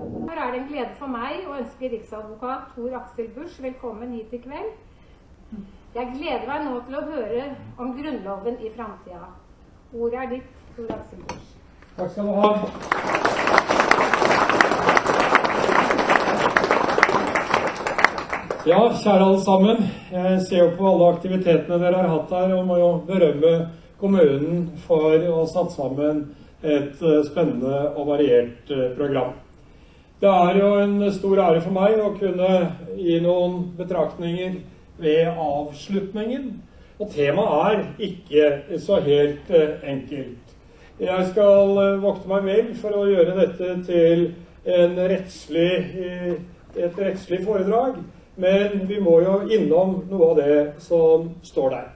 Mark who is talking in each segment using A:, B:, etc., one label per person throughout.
A: Her er det en glede for meg å ønske riksadvokat Tor Aksel Busch velkommen hit i kveld. Jeg gleder meg nå til å høre om Grunnloven i framtida. Ordet er ditt, Tor Aksel Busch.
B: Takk skal du ha. Ja, kjære alle sammen. Jeg ser jo på alle aktivitetene dere har hatt her, og må jo berømme kommunen for å ha satt sammen et eh, spennende og variert eh, program. Det er jo en stor ære for meg å kunne gi noen betraktninger ved avslutningen. Og temaet er ikke så helt eh, enkelt. Jeg skal eh, vokte meg vel for å gjøre dette til rettslig, eh, et rettslig foredrag, men vi må jo innom noe av det som står der.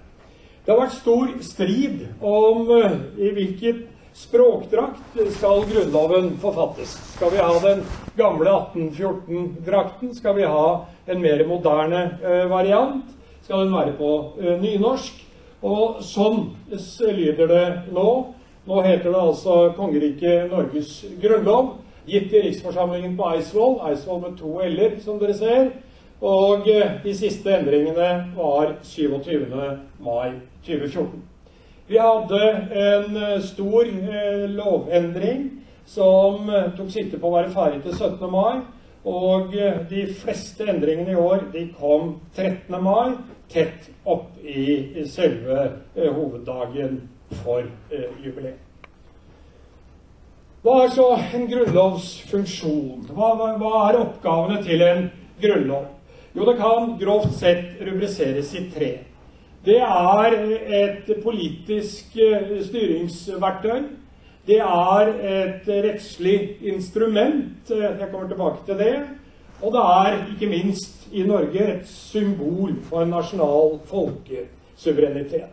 B: Det har vært stor strid om i hvilket språkdrakt skal Grunnloven forfattes. Skal vi ha den gamle 1814-drakten? Skal vi ha en mer moderne eh, variant? Skal den være på eh, nynorsk? Og sånn lyder det nå. Nå heter det altså Kongeriket Norges grunnlov, gitt i riksforsamlingen på Eidsvoll. Eidsvoll med to l-er, som dere ser. Og eh, de siste endringene var 27. mai 2014. Vi hadde en eh, stor eh, lovendring som eh, tok sikte på å være ferdig til 17. mai. Og de fleste endringene i år de kom 13. mai, tett opp i selve hoveddagen for jubileet. Hva er så en grunnlovs funksjon? Hva, hva, hva er oppgavene til en grunnlov? Jo, det kan grovt sett rubriseres i tre. Det er et politisk eh, styringsverktøy. Det er et rettslig instrument. eh, Jeg kommer tilbake til det. Og det er ikke minst i Norge et symbol for nasjonal folkesuverenitet.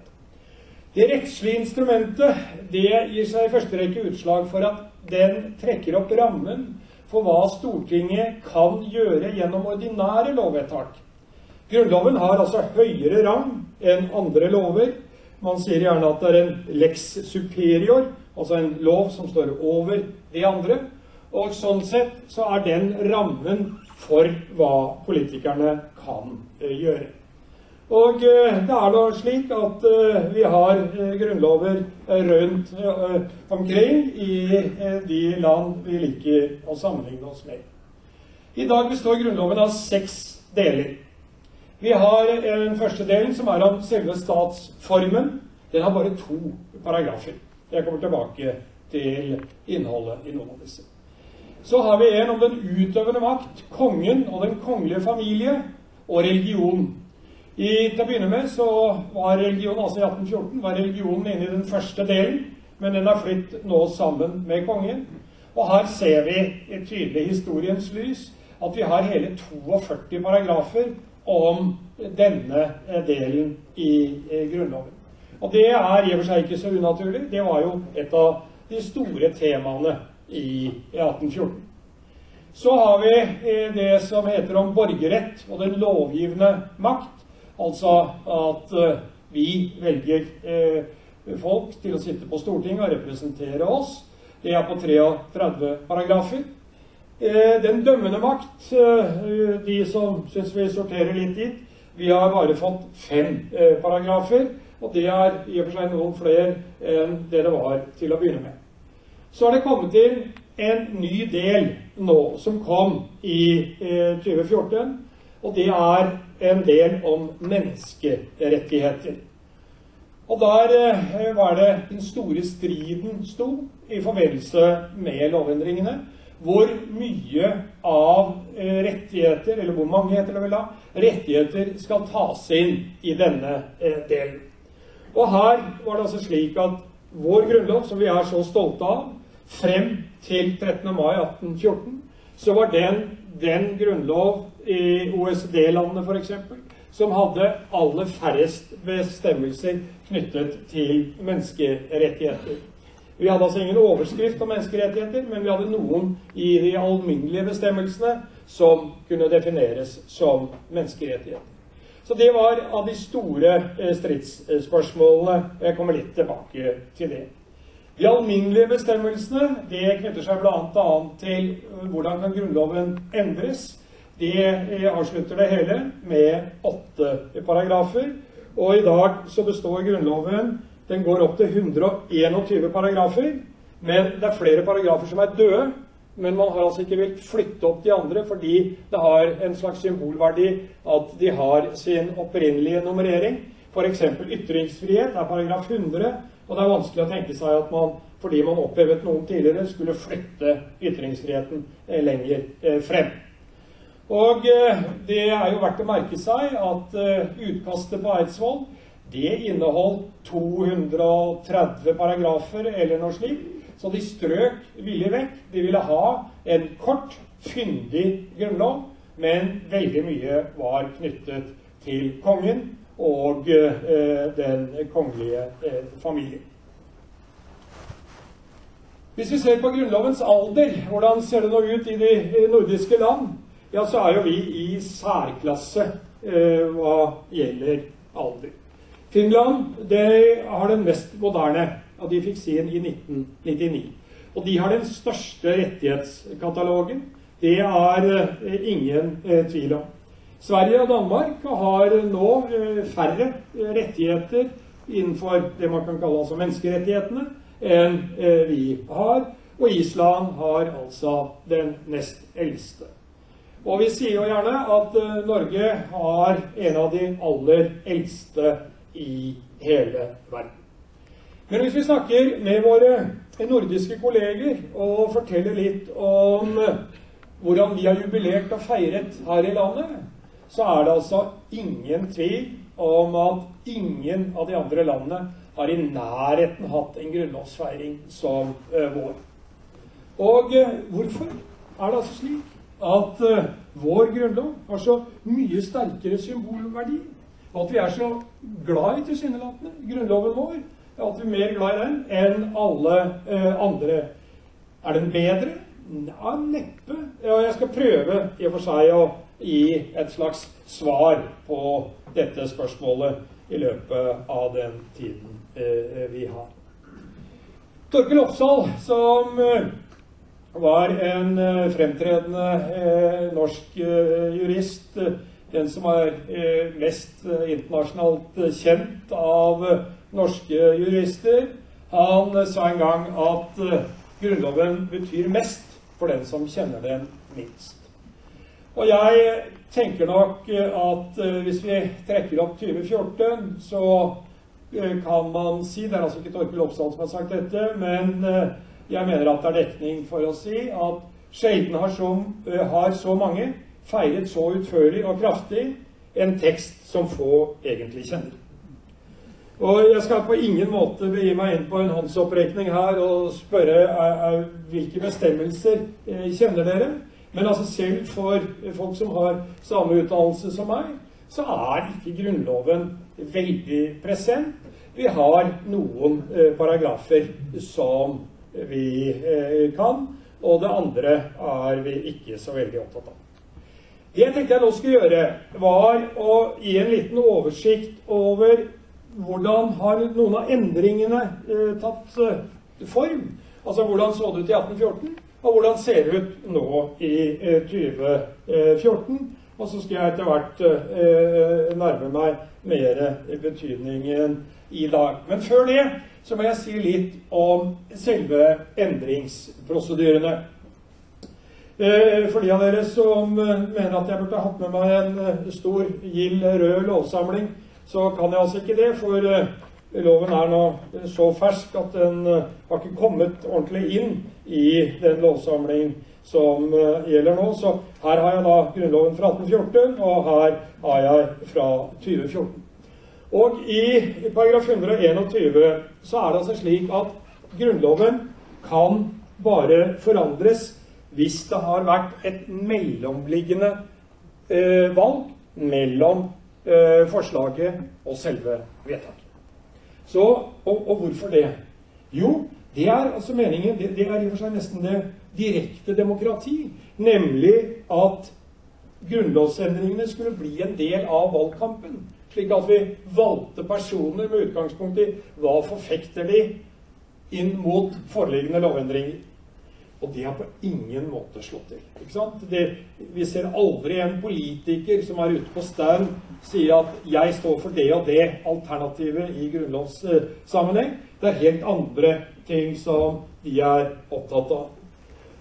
B: Det rettslige instrumentet det gir seg i første rekke utslag for at den trekker opp rammen for hva Stortinget kan gjøre gjennom ordinære lovvedtak. Grunnloven har altså høyere rang enn andre lover. Man sier gjerne at det er en lex superior, altså en lov som står over de andre. Og sånn sett så er den rammen for hva politikerne kan eh, gjøre. Og eh, det er da slik at eh, vi har grunnlover rundt omkring i de land vi liker å sammenligne oss med. I dag består Grunnloven av seks deler. Vi har eh, den første delen, som er om selve statsformen. Den har bare to paragrafer. Jeg kommer tilbake til innholdet i noen av disse. Så har vi en om den utøvende makt, kongen og den kongelige familie, og religion. I, til å begynne med så var religion, altså i 1814, var religionen inne i den første delen, men den er flytt nå sammen med kongen. Og her ser vi i tydelig historiens lys at vi har hele 42 paragrafer om denne eh, delen i eh, Grunnloven. Og det er i og for seg ikke så unaturlig. Det var jo et av de store temaene i 1814. Så har vi eh, det som heter om borgerrett og den lovgivende makt. Altså at eh, vi velger eh, folk til å sitte på Stortinget og representere oss. Det er på 33 paragrafer. Eh, Den dømmende makt, eh, de som syns vi sorterer litt dit, vi har bare fått fem eh, paragrafer. Og det er i og for seg noen flere enn det det var til å begynne med. Så har det kommet inn en ny del nå, som kom i eh, 2014. Og det er en del om menneskerettigheter. Og der var det den store striden sto i forbindelse med lovendringene. Hvor mye av eh, rettigheter, eller hvor mange heter det vel da, rettigheter skal tas inn i denne eh, delen. Og her var det altså slik at vår grunnlov, som vi er så stolte av, frem til 13. mai 1814, så var den den grunnlov i OECD-landene f.eks. som hadde aller færrest bestemmelser knyttet til menneskerettigheter. Vi hadde altså ingen overskrift om menneskerettigheter, men vi hadde noen i de alminnelige bestemmelsene som kunne defineres som menneskerettigheter. Så det var av de store eh, stridsspørsmålene. Jeg kommer litt tilbake til det. De alminnelige bestemmelsene det knytter seg bl.a. til hvordan kan Grunnloven endres. Det avslutter det hele med åtte paragrafer. Og i dag så består Grunnloven Den går opp til 121 paragrafer. Men det er flere paragrafer som er døde. Men man har altså ikke villet flytte opp de andre fordi det har en slags symbolverdi at de har sin opprinnelige nummerering. F.eks. ytringsfrihet er paragraf 100. Og det er vanskelig å tenke seg at man, fordi man opphevet noen tidligere, skulle flytte ytringsfriheten eh, lenger eh, frem. Og eh, det er jo verdt å merke seg at utkastet på Eidsvoll det inneholdt 230 paragrafer eller noe slikt. Så de strøk villig vekk. De ville ha en kort, fyndig grunnlov, men veldig mye var knyttet til kongen og eh, den kongelige eh, familien. Hvis vi ser på Grunnlovens alder, hvordan ser det nå ut i de nordiske land, ja, så er jo vi i særklasse eh, hva gjelder alder. Finland de har den mest moderne, og de fikk sin i 1999. Og de har den største rettighetskatalogen. Det er ingen tvil om. Sverige og Danmark har nå eh, færre eh, rettigheter innenfor det man kan kalle altså menneskerettighetene, enn eh, vi har. Og Island har altså den nest eldste. Og vi sier jo gjerne at Norge har en av de aller eldste i hele verden. Men hvis vi snakker med våre nordiske kolleger og forteller litt om hvordan vi har jubilert og feiret her i landet, så er det altså ingen tvil om at ingen av de andre landene har i nærheten hatt en grunnlovsfeiring som uh, vår. Og uh, hvorfor er det altså slik at vår grunnlov har så mye sterkere symbolverdi? Og at vi er så glad i tilsynelatende grunnloven vår? At vi er mer glad i den enn alle andre. Er den bedre? Ja, neppe. Ja, jeg skal prøve i og for seg å gi et slags svar på dette spørsmålet i løpet av den tiden eh, vi har. Torkel Oppsal, som eh, var en eh, fremtredende eh, norsk eh, jurist, eh, den som er mest internasjonalt kjent av norske jurister, han sa en gang at Grunnloven betyr mest for den som kjenner den minst. Og jeg tenker nok at hvis vi trekker opp 2014, så kan man si Det er altså ikke Torkel Oppsal som har sagt dette, men jeg mener at det er dekning for å si at sjelden har har så mange feiret så utførlig og kraftig en tekst som få egentlig kjenner. Og Jeg skal på ingen måte begi meg inn på en håndsopprekning her og spørre er, er, hvilke bestemmelser kjenner dere. Men altså selv for folk som har samme utdannelse som meg, så er ikke Grunnloven veldig present. Vi har noen eh, paragrafer som vi eh, kan, og det andre er vi ikke så veldig opptatt av. Det jeg tenkte jeg nå skulle gjøre, var å gi en liten oversikt over hvordan har noen av endringene eh, tatt eh, form. Altså hvordan så det ut i 1814? Og hvordan ser det ut nå i 2014? Og så skal jeg etter hvert eh, nærme meg mer betydningen i dag. Men før det så må jeg si litt om selve endringsprosedyrene. Eh, for de av dere som mener at jeg burde hatt med meg en stor, gild, rød lovsamling, så kan jeg altså ikke det. For Loven er nå så fersk at den eh, har ikke kommet ordentlig inn i den lovsamlingen som eh, gjelder nå. Så her har jeg da Grunnloven fra 1814, og her har jeg fra 2014. Og i paragraf 121 så er det altså slik at Grunnloven kan bare forandres hvis det har vært et mellomliggende eh, valg mellom eh, forslaget og selve vedtaket. Så, og, og, hvorfor det? Jo, det er altså meningen Det, det er i og for seg nesten det direkte demokrati. Nemlig at grunnlovsendringene skulle bli en del av valgkampen. Slik at vi valgte personer med utgangspunkt i hva forfekter de inn mot foreliggende lovendringer. Og det har på ingen måte slått til. Det, vi ser aldri en politiker som er ute på stand, sier at 'jeg står for det og det alternativet i grunnlovssammenheng'. Det er helt andre ting som de er opptatt av.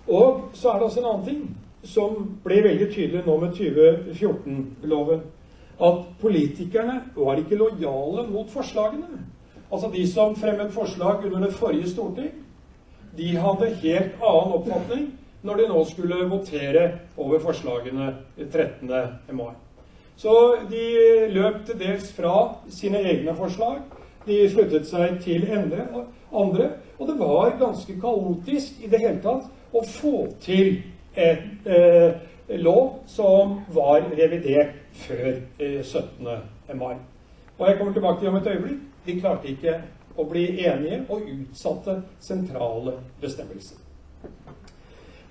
B: Og så er det også en annen ting som ble veldig tydelig nå med 2014-loven. At politikerne var ikke lojale mot forslagene. Altså de som fremmet forslag under det forrige storting, de hadde helt annen oppfatning når de nå skulle votere over forslagene 13. mai. Så de løp til dels fra sine egne forslag. De sluttet seg til andre, og det var ganske kaotisk i det hele tatt å få til et eh, lov som var revidert før eh, 17. mai. Og jeg kommer tilbake til om et øyeblikk. De klarte ikke å bli enige og utsatte sentrale bestemmelser.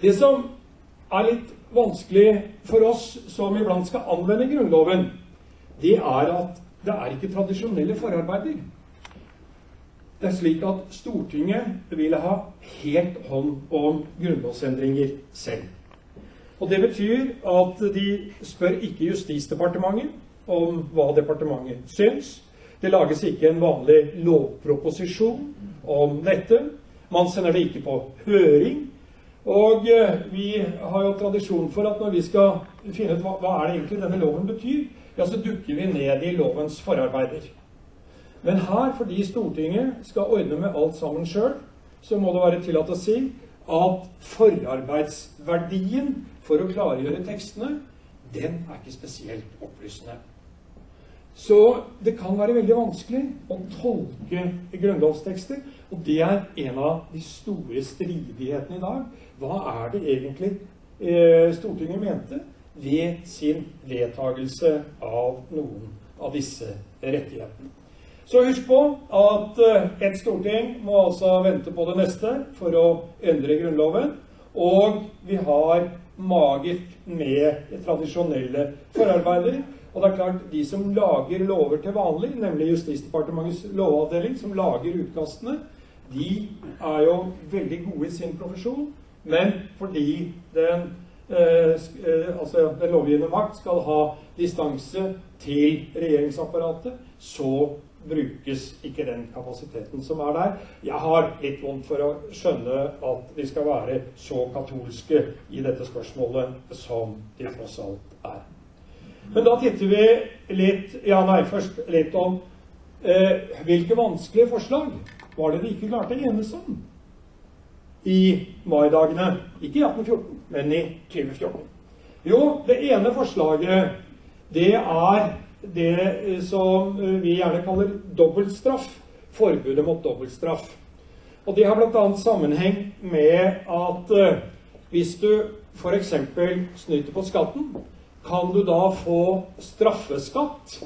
B: Det som er litt vanskelig for oss som iblant skal anvende Grunnloven, det er at det er ikke tradisjonelle forarbeider. Det er slik at Stortinget vil ha helt hånd om grunnlovsendringer selv. Og Det betyr at de spør ikke Justisdepartementet om hva departementet syns. Det lages ikke en vanlig lovproposisjon om dette. Man sender det ikke på høring. Og eh, vi har jo tradisjon for at når vi skal finne ut hva, hva er det egentlig denne loven betyr, ja, så dukker vi ned i lovens forarbeider. Men her, fordi Stortinget skal ordne med alt sammen sjøl, så må det være tillatt å si at forarbeidsverdien for å klargjøre tekstene, den er ikke spesielt opplysende. Så det kan være veldig vanskelig å tolke grunnlovstekster. Og det er en av de store stridighetene i dag. Hva er det egentlig eh, Stortinget mente ved sin vedtagelse av noen av disse rettighetene? Så husk på at eh, et storting må altså vente på det neste for å endre Grunnloven. Og vi har magisk med tradisjonelle forarbeider. Og det er klart, De som lager lover til vanlig, nemlig Justisdepartementets lovavdeling, som lager utkastene, de er jo veldig gode i sin profesjon. Men fordi den, eh, eh, altså den lovgivende makt skal ha distanse til regjeringsapparatet, så brukes ikke den kapasiteten som er der. Jeg har litt vondt for å skjønne at de skal være så katolske i dette spørsmålet som de tross alt er. Men da titter vi litt ja nei, først litt om eh, hvilke vanskelige forslag var det de ikke klarte å enes om i maidagene. Ikke i 1814, men i 2014. Jo, det ene forslaget, det er det eh, som eh, vi gjerne kaller dobbeltstraff. Forbudet mot dobbeltstraff. Og det har bl.a. sammenheng med at eh, hvis du f.eks. snyter på skatten, kan du da få straffeskatt,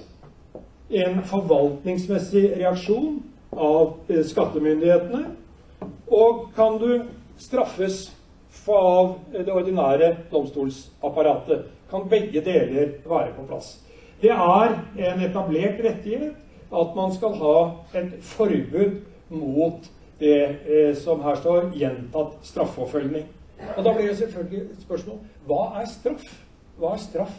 B: en forvaltningsmessig reaksjon av eh, skattemyndighetene, og kan du straffes av det ordinære domstolsapparatet. Kan begge deler være på plass. Det er en etablert rettighet at man skal ha et forbud mot det eh, som her står gjentatt straffeforfølgning. Og da blir det selvfølgelig et spørsmål hva er straff? Hva er straff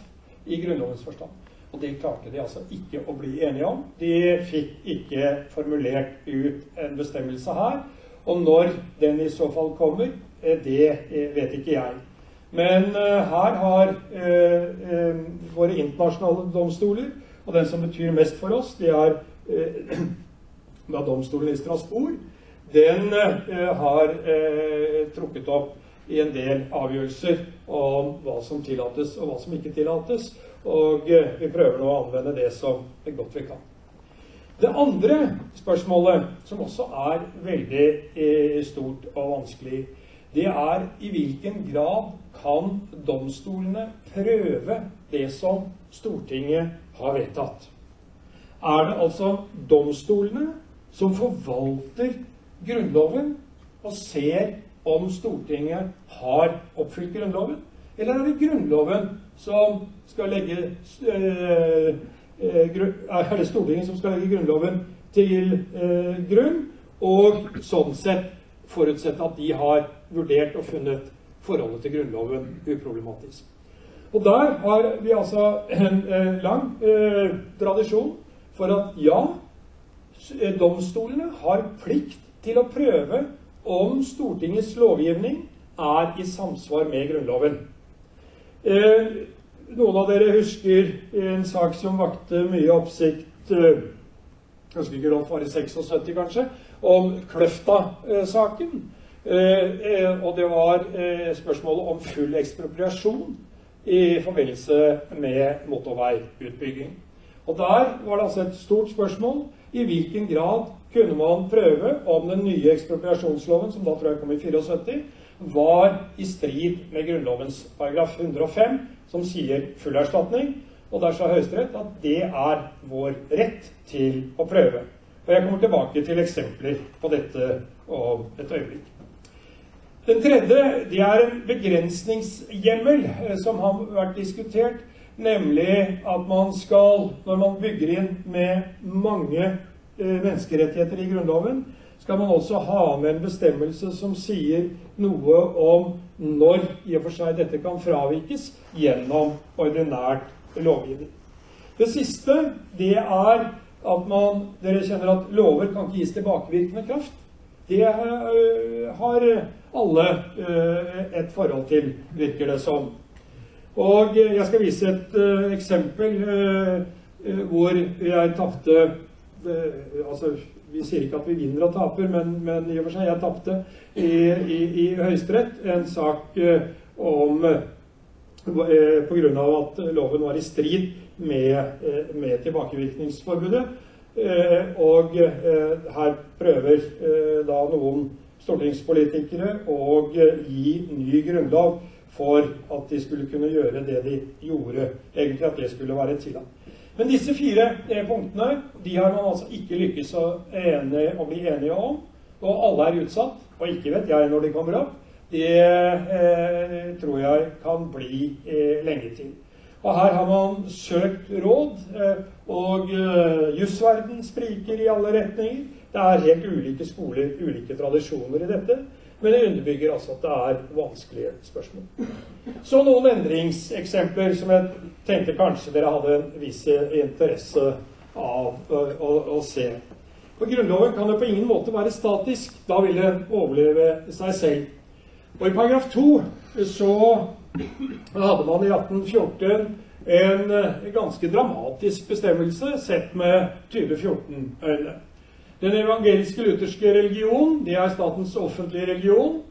B: i Grunnlovens forstand? Og det klarte de altså ikke å bli enige om. De fikk ikke formulert ut en bestemmelse her. Og når den i så fall kommer, eh, det eh, vet ikke jeg. Men uh, her har våre internasjonale domstoler, og den som betyr mest for oss, det er da domstolen i Strasbourg, den har trukket opp i en del avgjørelser om hva som tillates og hva som ikke tillates. Og eh, vi prøver nå å anvende det som godt vi kan. Det andre spørsmålet, som også er veldig eh, stort og vanskelig, det er i hvilken grad kan domstolene prøve det som Stortinget har vedtatt? Er det altså domstolene som forvalter Grunnloven og ser om Stortinget har oppfylt Grunnloven? Eller er det Grunnloven som skal legge eh, eh, Er det Stortinget som skal legge Grunnloven til eh, grunn? og sånn sett forutsette at de har vurdert og funnet forholdet til Grunnloven uproblematisk. Og der har vi altså en eh, lang eh, tradisjon for at ja, eh, domstolene har plikt til å prøve om Stortingets lovgivning er i samsvar med Grunnloven. Eh, noen av dere husker en sak som vakte mye oppsikt eh, jeg husker var i 76, kanskje, om Kløfta-saken. Eh, eh, og det var eh, spørsmålet om full ekspropriasjon i forbindelse med motorveiutbygging. Og Der var det altså et stort spørsmål i hvilken grad kunne man prøve om den nye ekspropriasjonsloven, som da tror jeg kom i 74, var i strid med Grunnlovens paragraf 105, som sier full erstatning. Og der sa Høyesterett at det er vår rett til å prøve. Og jeg kommer tilbake til eksempler på dette om et øyeblikk. Den tredje det er en begrensningshjemmel eh, som har vært diskutert, nemlig at man skal, når man bygger inn med mange menneskerettigheter i Grunnloven, skal man også ha med en bestemmelse som sier noe om når i og for seg dette kan fravikes gjennom ordinært lovgivning. Det siste det er at man Dere kjenner at lover kan ikke gis tilbakevirkende kraft. Det uh, har alle uh, et forhold til, virker det som. Og jeg skal vise et eksempel hvor jeg tapte Altså, vi sier ikke at vi vinner og taper, men, men i og for seg jeg tapte i, i, i Høyesterett en sak om Eh, pga. at loven var i strid med, eh, med tilbakevirkningsforbudet. Eh, og her prøver da noen stortingspolitikere å gi ny grunnlag for at de skulle kunne gjøre det de gjorde. Egentlig at det skulle være tillatt. Men disse fire punktene de har man altså ikke lykkes å, enige, å bli enige om. Og alle er utsatt. Og ikke vet jeg når de kommer opp det eh, tror jeg kan bli eh, lenge til. Og her har man søkt råd, eh, og eh, jussverden spriker i alle retninger. Det er helt ulike skoler, ulike tradisjoner i dette. Men det underbygger altså at det er vanskelige spørsmål. Så noen endringseksempler som jeg tenkte kanskje dere hadde en viss interesse av å, å, å se. For Grunnloven kan jo på ingen måte være statisk. Da vil den overleve seg selv. Og i paragraf 2 så hadde man i 1814 en eh, ganske dramatisk bestemmelse sett med 2014-øyne. Den evangeliske lutherske religion det er statens offentlige religion.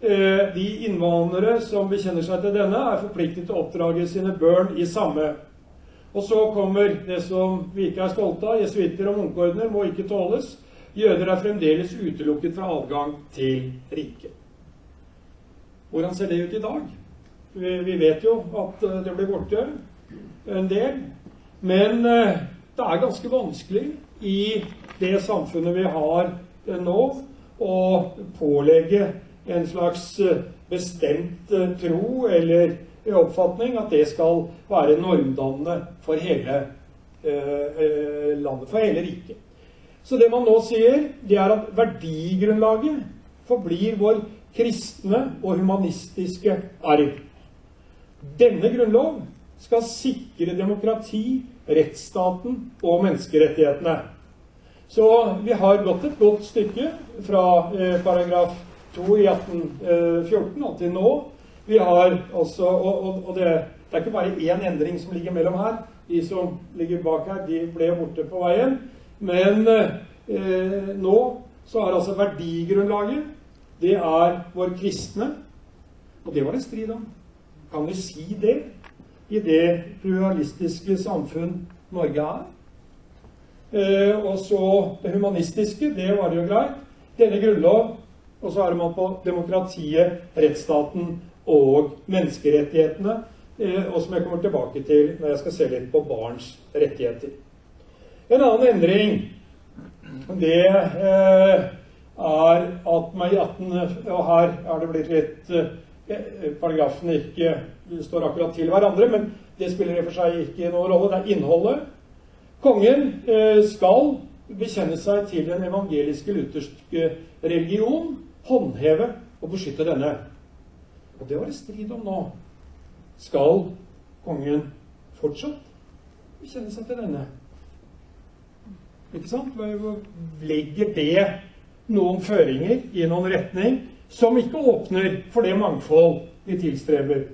B: Eh, de innvandrere som bekjenner seg til denne, er forpliktet til å oppdrage sine børn i samme. Og så kommer det som vi ikke er stolte av. Jesuitter og munkeordener må ikke tåles. Jøder er fremdeles utelukket fra adgang til riket. Hvordan ser det ut i dag? Vi, vet jo at eh, det blir borte en del. Men eh, det er ganske vanskelig i det samfunnet vi har eh, nå, å pålegge en slags bestemt tro eller oppfatning at det skal være normdannende for hele landet, for hele riket. Så det man nå sier, det er at verdigrunnlaget forblir vår kristne og humanistiske arv. Denne grunnlov skal sikre demokrati, rettsstaten og menneskerettighetene. Så vi har gått et godt stykke fra eh, paragraf 2 i 1814 og til nå. Vi har også, og, og, og det, det, er ikke bare én endring som ligger mellom her. De som ligger bak her, de ble borte på veien. Men eh, nå så har altså verdigrunnlaget det er vår kristne. Og det var det strid om. Kan vi si det i det pluralistiske samfunn Norge er? Eh, og så det humanistiske, det var jo greit. Denne grunnlov, og så er man på demokratiet, rettsstaten og menneskerettighetene. Eh, og som jeg kommer tilbake til når jeg skal se litt på barns rettigheter. En annen endring, det eh, er at med 18 Og her er det blitt litt Paragrafene ikke står akkurat til hverandre, men det spiller i og for seg ikke noen rolle. Det er innholdet. Kongen eh, skal bekjenne seg til den evangeliske lutherske religion, håndheve og beskytte denne. Og det var det strid om nå. Skal kongen fortsatt bekjenne seg til denne? Ikke sant? Legger det noen føringer i noen retning som ikke åpner for det mangfold de tilstreber?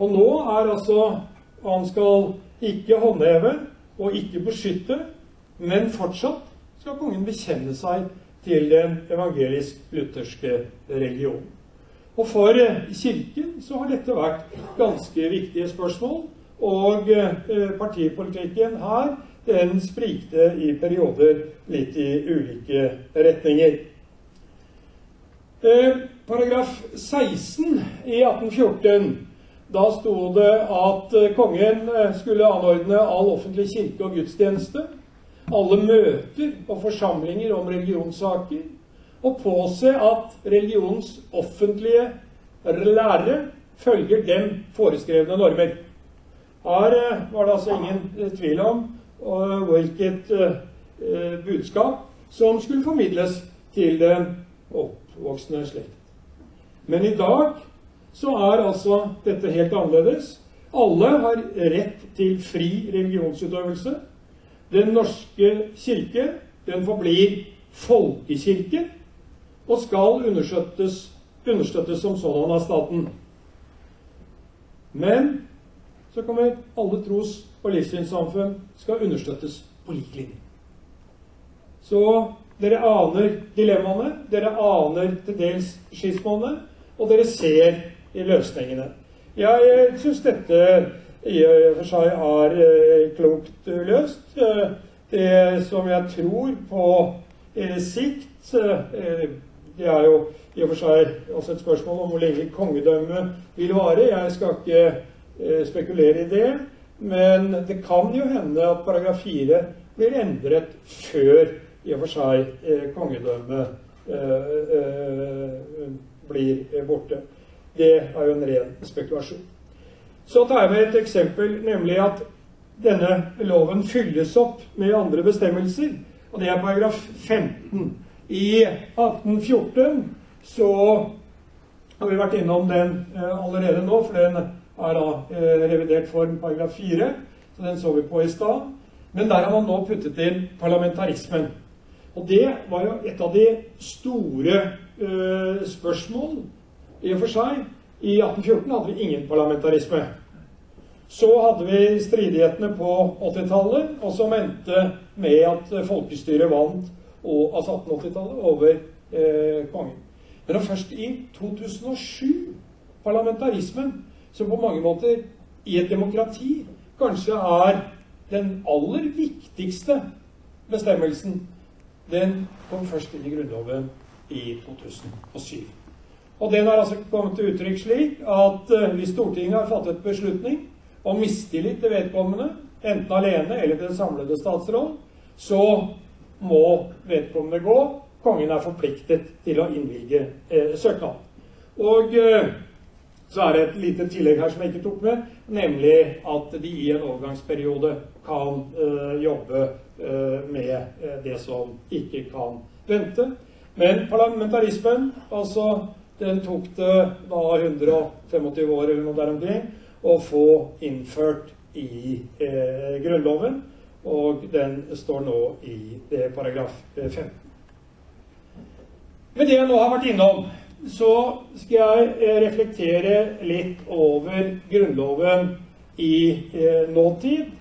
B: Og nå er altså Han skal ikke håndheve og ikke beskytte, men fortsatt skal kongen bekjenne seg til den evangelisk-lutherske religion. Og for Kirken så har dette vært ganske viktige spørsmål. Og eh, partipolitikken her den sprikte i perioder litt i ulike retninger. Eh, paragraf 16 i 1814 da sto det at eh, kongen skulle anordne all offentlig kirke- og gudstjeneste, alle møter og forsamlinger om religionssaker, og påse at religionens offentlige lærere følger dem foreskrevne normer. Her eh, var det altså ingen eh, tvil om hvilket eh, budskap som skulle formidles til den oppvoksende slekt. Men i dag så er altså dette helt annerledes. Alle har rett til fri religionsutøvelse. Den norske kirke den forblir folkekirke og skal understøttes, understøttes som sådan av staten. Men så kommer alle tros- og livssynssamfunn skal understøttes på lik linje. Så dere aner dilemmaene, dere aner til dels skismaene, og dere ser i løsningene. Jeg syns dette i og for seg er eh, klokt løst. Eh, det som jeg tror på eh, sikt Det er jo i og for seg også et spørsmål om hvor lenge kongedømmet vil vare. Jeg skal ikke Eh, spekulere i det. Men det kan jo hende at paragraf 4 blir endret før i og for seg eh, kongedømmet eh, blir borte. Det er jo en ren spekulasjon. Så tar jeg med et eksempel, nemlig at denne loven fylles opp med andre bestemmelser. Og det er paragraf 15. I 1814 så har vi vært innom den allerede nå, for den er da eh, revidert form paragraf 4, så den så vi på i stad. Men der har man nå puttet inn parlamentarismen. Og det var jo et av de store eh, spørsmål i og for seg. I 1814 hadde vi ingen parlamentarisme. Så hadde vi stridighetene på 80-tallet, og som endte med at folkestyret vant og, altså 1880-tallet over eh, kongen. Men det var først i 2007 parlamentarismen som på mange måter i et demokrati kanskje er den aller viktigste bestemmelsen, den kom først inn i Grunnloven i 2007. Og den har altså kommet til uttrykk slik at uh, hvis Stortinget har fattet beslutning om mistillit til vedkommende, enten alene eller til den samlede statsråd, så må vedkommende gå. Kongen er forpliktet til å innvilge eh, søknad. Og eh, så er det et lite tillegg her som jeg ikke tok med, nemlig at de i en overgangsperiode kan eh, jobbe uh, med uh, det som ikke kan vente. Men parlamentarismen, altså den tok det da 125 år eller noe der omkring å få innført i Grunnloven. Og den står nå i paragraf 15. Med det jeg nå har vært innom, så skal jeg eh, reflektere litt over Grunnloven i eh, nåtid.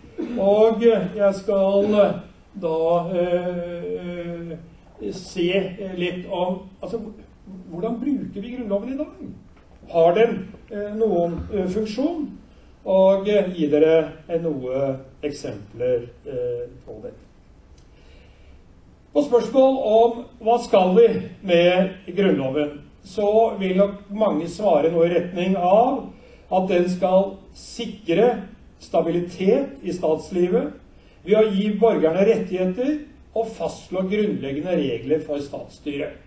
B: Og jeg skal eh, da eh, se litt om altså, hvordan bruker vi Grunnloven i dag? Har den eh, noen eh, funksjon? Og gi dere noen eksempler på det. På spørsmål om hva skal vi med Grunnloven, så vil nok mange svare noe i retning av at den skal sikre stabilitet i statslivet ved å gi borgerne rettigheter og fastslå grunnleggende regler for statsstyret.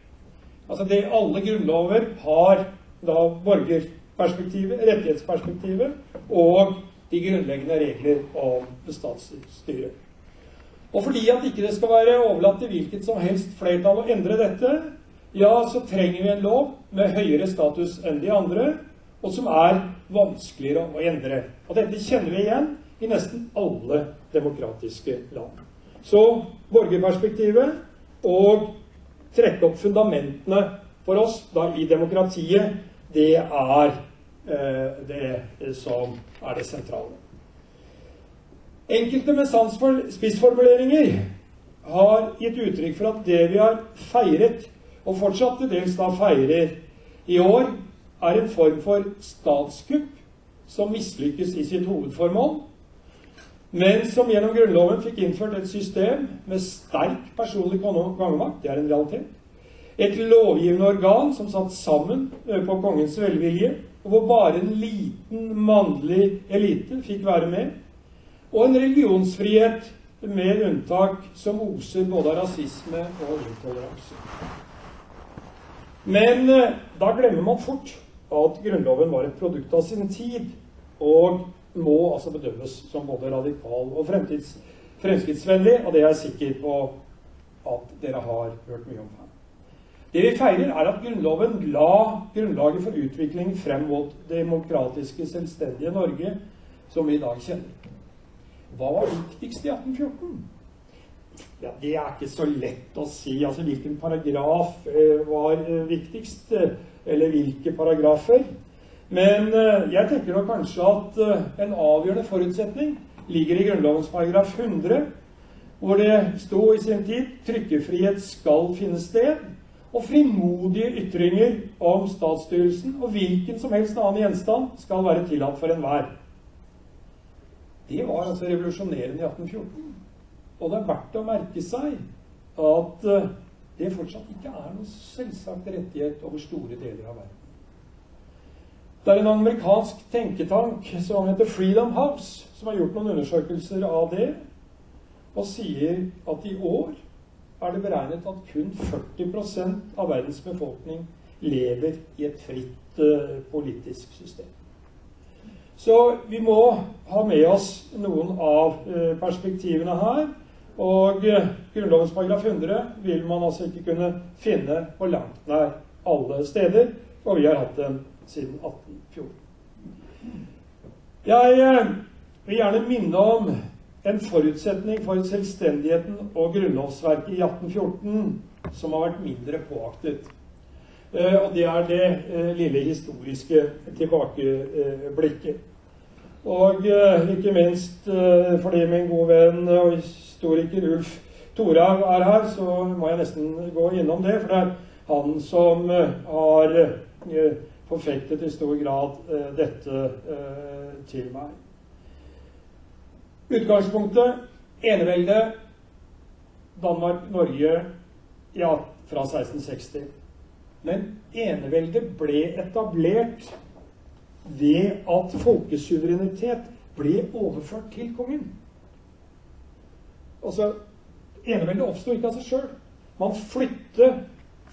B: Altså det Alle grunnlover har da borgerperspektivet, rettighetsperspektivet og de grunnleggende regler om statsstyret. Og fordi at ikke det skal være overlatt til hvilket som helst flertall å endre dette, ja, så trenger vi en lov med høyere status enn de andre, og som er vanskeligere å endre. Og dette kjenner vi igjen i nesten alle demokratiske land. Så borgerperspektivet og trekke opp fundamentene for oss da i demokratiet, det er eh, det som er det sentrale. Enkelte med sans for spissformuleringer har gitt uttrykk for at det vi har feiret, og fortsatt til dels da feirer i år, er en form for statskupp som mislykkes i sitt hovedformål, men som gjennom Grunnloven fikk innført et system med sterk personlig kongemakt. Det er en realitet. Et lovgivende organ som satt sammen eh, på kongens velvilje, og hvor bare en liten mannlig elite fikk være med og en religionsfrihet med unntak som oser både av rasisme og intoleranse. Men eh, da glemmer man fort at Grunnloven var et produkt av sin tid, og må altså bedømmes som både radikal og fremskrittsvennlig, og det er jeg sikker på at dere har hørt mye om her. Det vi feirer, er at Grunnloven la grunnlaget for utvikling frem mot demokratiske, selvstendige Norge som vi i dag kjenner. Hva var viktigst i 1814? Ja, Det er ikke så lett å si. altså Hvilken paragraf eh, var eh, viktigst, eh, eller hvilke paragrafer. Men eh, jeg tenker nok kanskje at eh, en avgjørende forutsetning ligger i Grunnlovens paragraf 100, hvor det sto i sin tid 'trykkefrihet skal finne sted', og frimodige ytringer om statsstyrelsen og hvilken som helst annen gjenstand skal være tillatt for enhver. Det var altså revolusjonerende i 1814. Og det er verdt å merke seg at eh, det fortsatt ikke er noen selvsagt rettighet over store deler av verden. Det er en amerikansk tenketank som heter Freedom House, som har gjort noen undersøkelser av det, og sier at i år er det beregnet at kun 40 av verdens befolkning lever i et fritt uh, politisk system. Så vi må ha med oss noen av eh, perspektivene her. Og eh, Grunnlovens paragraf 100 vil man altså ikke kunne finne på langt nær alle steder, og vi har hatt den siden 1814. Jeg eh, vil gjerne minne om en forutsetning for selvstendigheten og grunnlovsverket i 1814 som har vært mindre påaktet. Eh, og det er det eh, lille historiske tilbakeblikket. Og ikke minst fordi min gode venn og historiker Ulf Torhaug er her, så må jeg nesten gå innom det. For det er han som har forfektet i stor grad dette til meg. Utgangspunktet enevelde Danmark-Norge ja, fra 1660. Men eneveldet ble etablert ved at folkesuverenitet ble overført til kongen. Altså, Eneveldet oppsto ikke av seg sjøl. Man flytter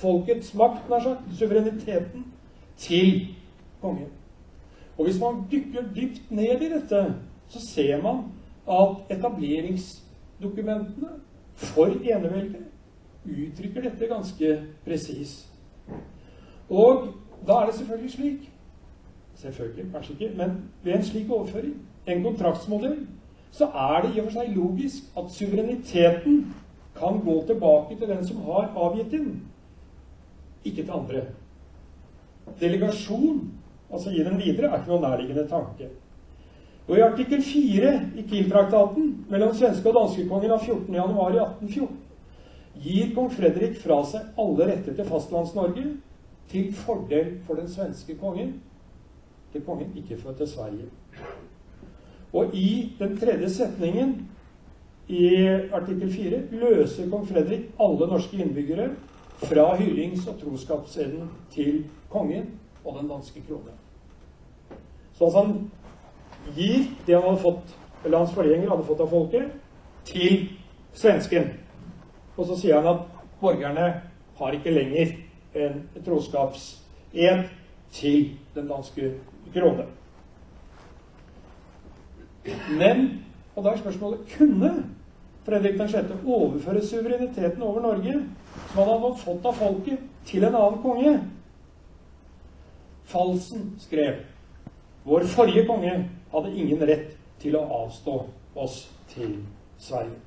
B: folkets makt, nær sagt, suvereniteten, til kongen. Og hvis man dykker dypt ned i dette, så ser man at etableringsdokumentene for eneveldet uttrykker dette ganske presis. Og da er det selvfølgelig slik Selvfølgelig, kanskje ikke, men ved en slik overføring, en kontraktsmodell, så er det i og for seg logisk at suvereniteten kan gå tilbake til den som har avgitt den, ikke til andre. Delegasjon, altså gi den videre, er ikke noen nærliggende tanke. Og i artikkel 4 i Kiel-traktaten mellom svenske og danskekongen av 14.1.1814 gir kong Fredrik fra seg alle retter til Fastlands-Norge til fordel for den svenske kongen. Til kongen, ikke født til Sverige. Og i den tredje setningen i artikkel 4 løser kong Fredrik alle norske innbyggere fra hyrings- og troskapsevnen til kongen og den danske krone. Så altså han gir det han hadde fått, eller hans forgjenger hadde fått av folket, til svensken. Og så sier han at borgerne har ikke lenger en troskapsed til den danske krone. Men Og da er spørsmålet kunne Fredrik 6. overføre suvereniteten over Norge, som han hadde fått av folket, til en annen konge. Falsen skrev vår forrige konge hadde ingen rett til å avstå oss til Sverige.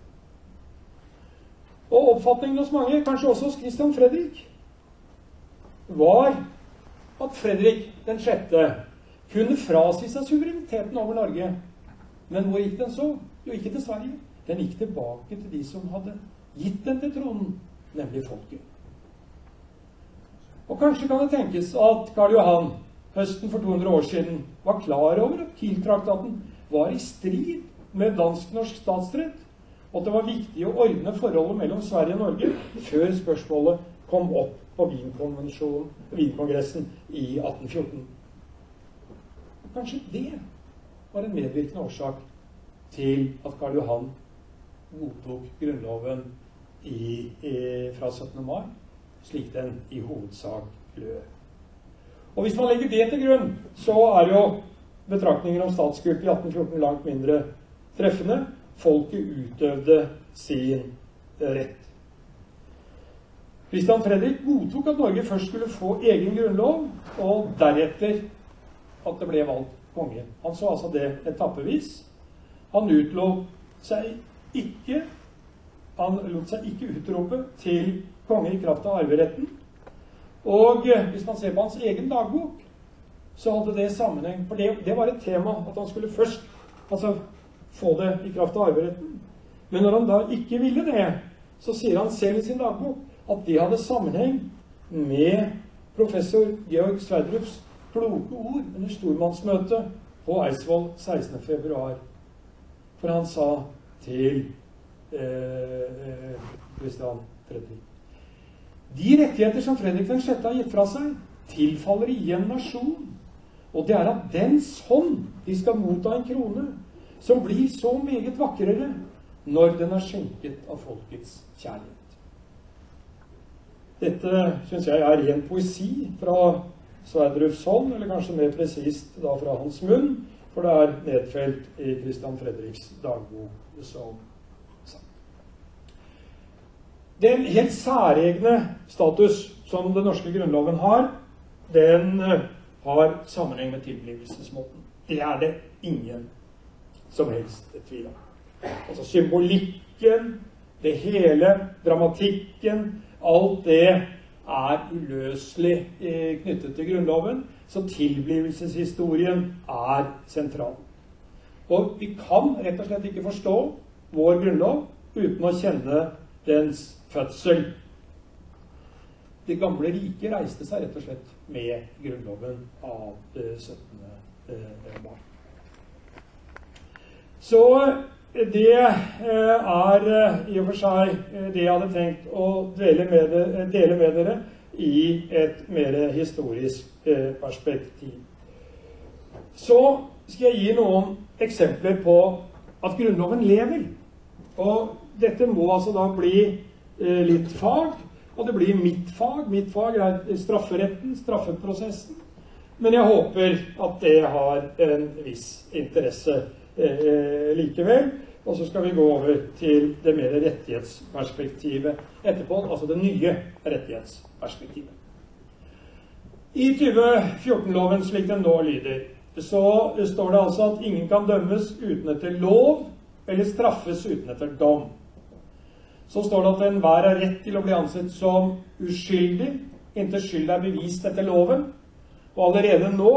B: Og oppfatningen hos mange, kanskje også hos Christian Fredrik, var at Fredrik den 6. kunne frasi seg suvereniteten over Norge. Men hvor gikk den så? Jo, ikke til Sverige. Den gikk tilbake til de som hadde gitt den til tronen, nemlig folket. Og kanskje kan det tenkes at Karl Johan høsten for 200 år siden var klar over at Kiel-traktaten var i strid med dansk-norsk statsrett, og at det var viktig å ordne forholdet mellom Sverige og Norge før spørsmålet kom opp på Wien-kongressen i 1814. Kanskje det var en medvirkende årsak til at Karl Johan godtok Grunnloven i, i, fra 17. mai slik den i hovedsak lød. Og Hvis man legger det til grunn, så er jo betraktninger om statskupp i 1814 langt mindre treffende. Folket utøvde sin rett. Christian Fredrik godtok at Norge først skulle få egen grunnlov, og deretter at det ble valgt konge. Han så altså det etappevis. Han utlot seg ikke Han lot seg ikke utrope til konge i kraft av arveretten. Og eh, hvis man ser på hans egen dagbok, så hadde det sammenheng For det, det var et tema at han skulle først altså, få det i kraft av arveretten. Men når han da ikke ville det, så sier han selv i sin dagbok at det hadde sammenheng med professor Georg Sverdrups kloke ord under stormannsmøtet på Eidsvoll 16.2. For han sa til Kristian eh Fredrik de rettigheter som Fredrik 6. har gitt fra seg, tilfaller igjen nasjon. Og det er av dens hånd de skal motta en krone, som blir så meget vakrere når den er skjenket av folkets kjærlighet. Dette syns jeg er ren poesi fra Sverdrups hånd, eller kanskje mer presist da fra hans munn, for det er nedfelt i Christian Fredriks dagbok som den helt særegne status som den norske grunnloven har, den eh, har sammenheng med tilblivelsesmåten. Det er det ingen som helst tvil om. Altså symbolikken, det hele, dramatikken, alt det er uløselig eh, knyttet til Grunnloven. Så tilblivelseshistorien er sentral. Og vi kan rett og slett ikke forstå vår grunnlov uten å kjenne dens fødsel. Det gamle riket reiste seg rett og slett med Grunnloven av 17. Eh, eh, mai. Så det er i og for seg det jeg hadde tenkt å dele med, dele med dere i et mer historisk perspektiv. Så skal jeg gi noen eksempler på at Grunnloven lever. Og dette må altså da bli Eh, litt fag. Og det blir mitt fag. Mitt fag er strafferetten, straffeprosessen. Men jeg håper at det har en viss interesse eh, likevel. Og så skal vi gå over til det mer rettighetsperspektivet etterpå. Altså det nye rettighetsperspektivet. I 2014-loven slik den nå lyder, så står det altså at ingen kan dømmes uten etter lov eller straffes uten etter dom så står det at enhver har rett til å bli ansett som uskyldig inntil skyld er bevist etter loven. Og allerede nå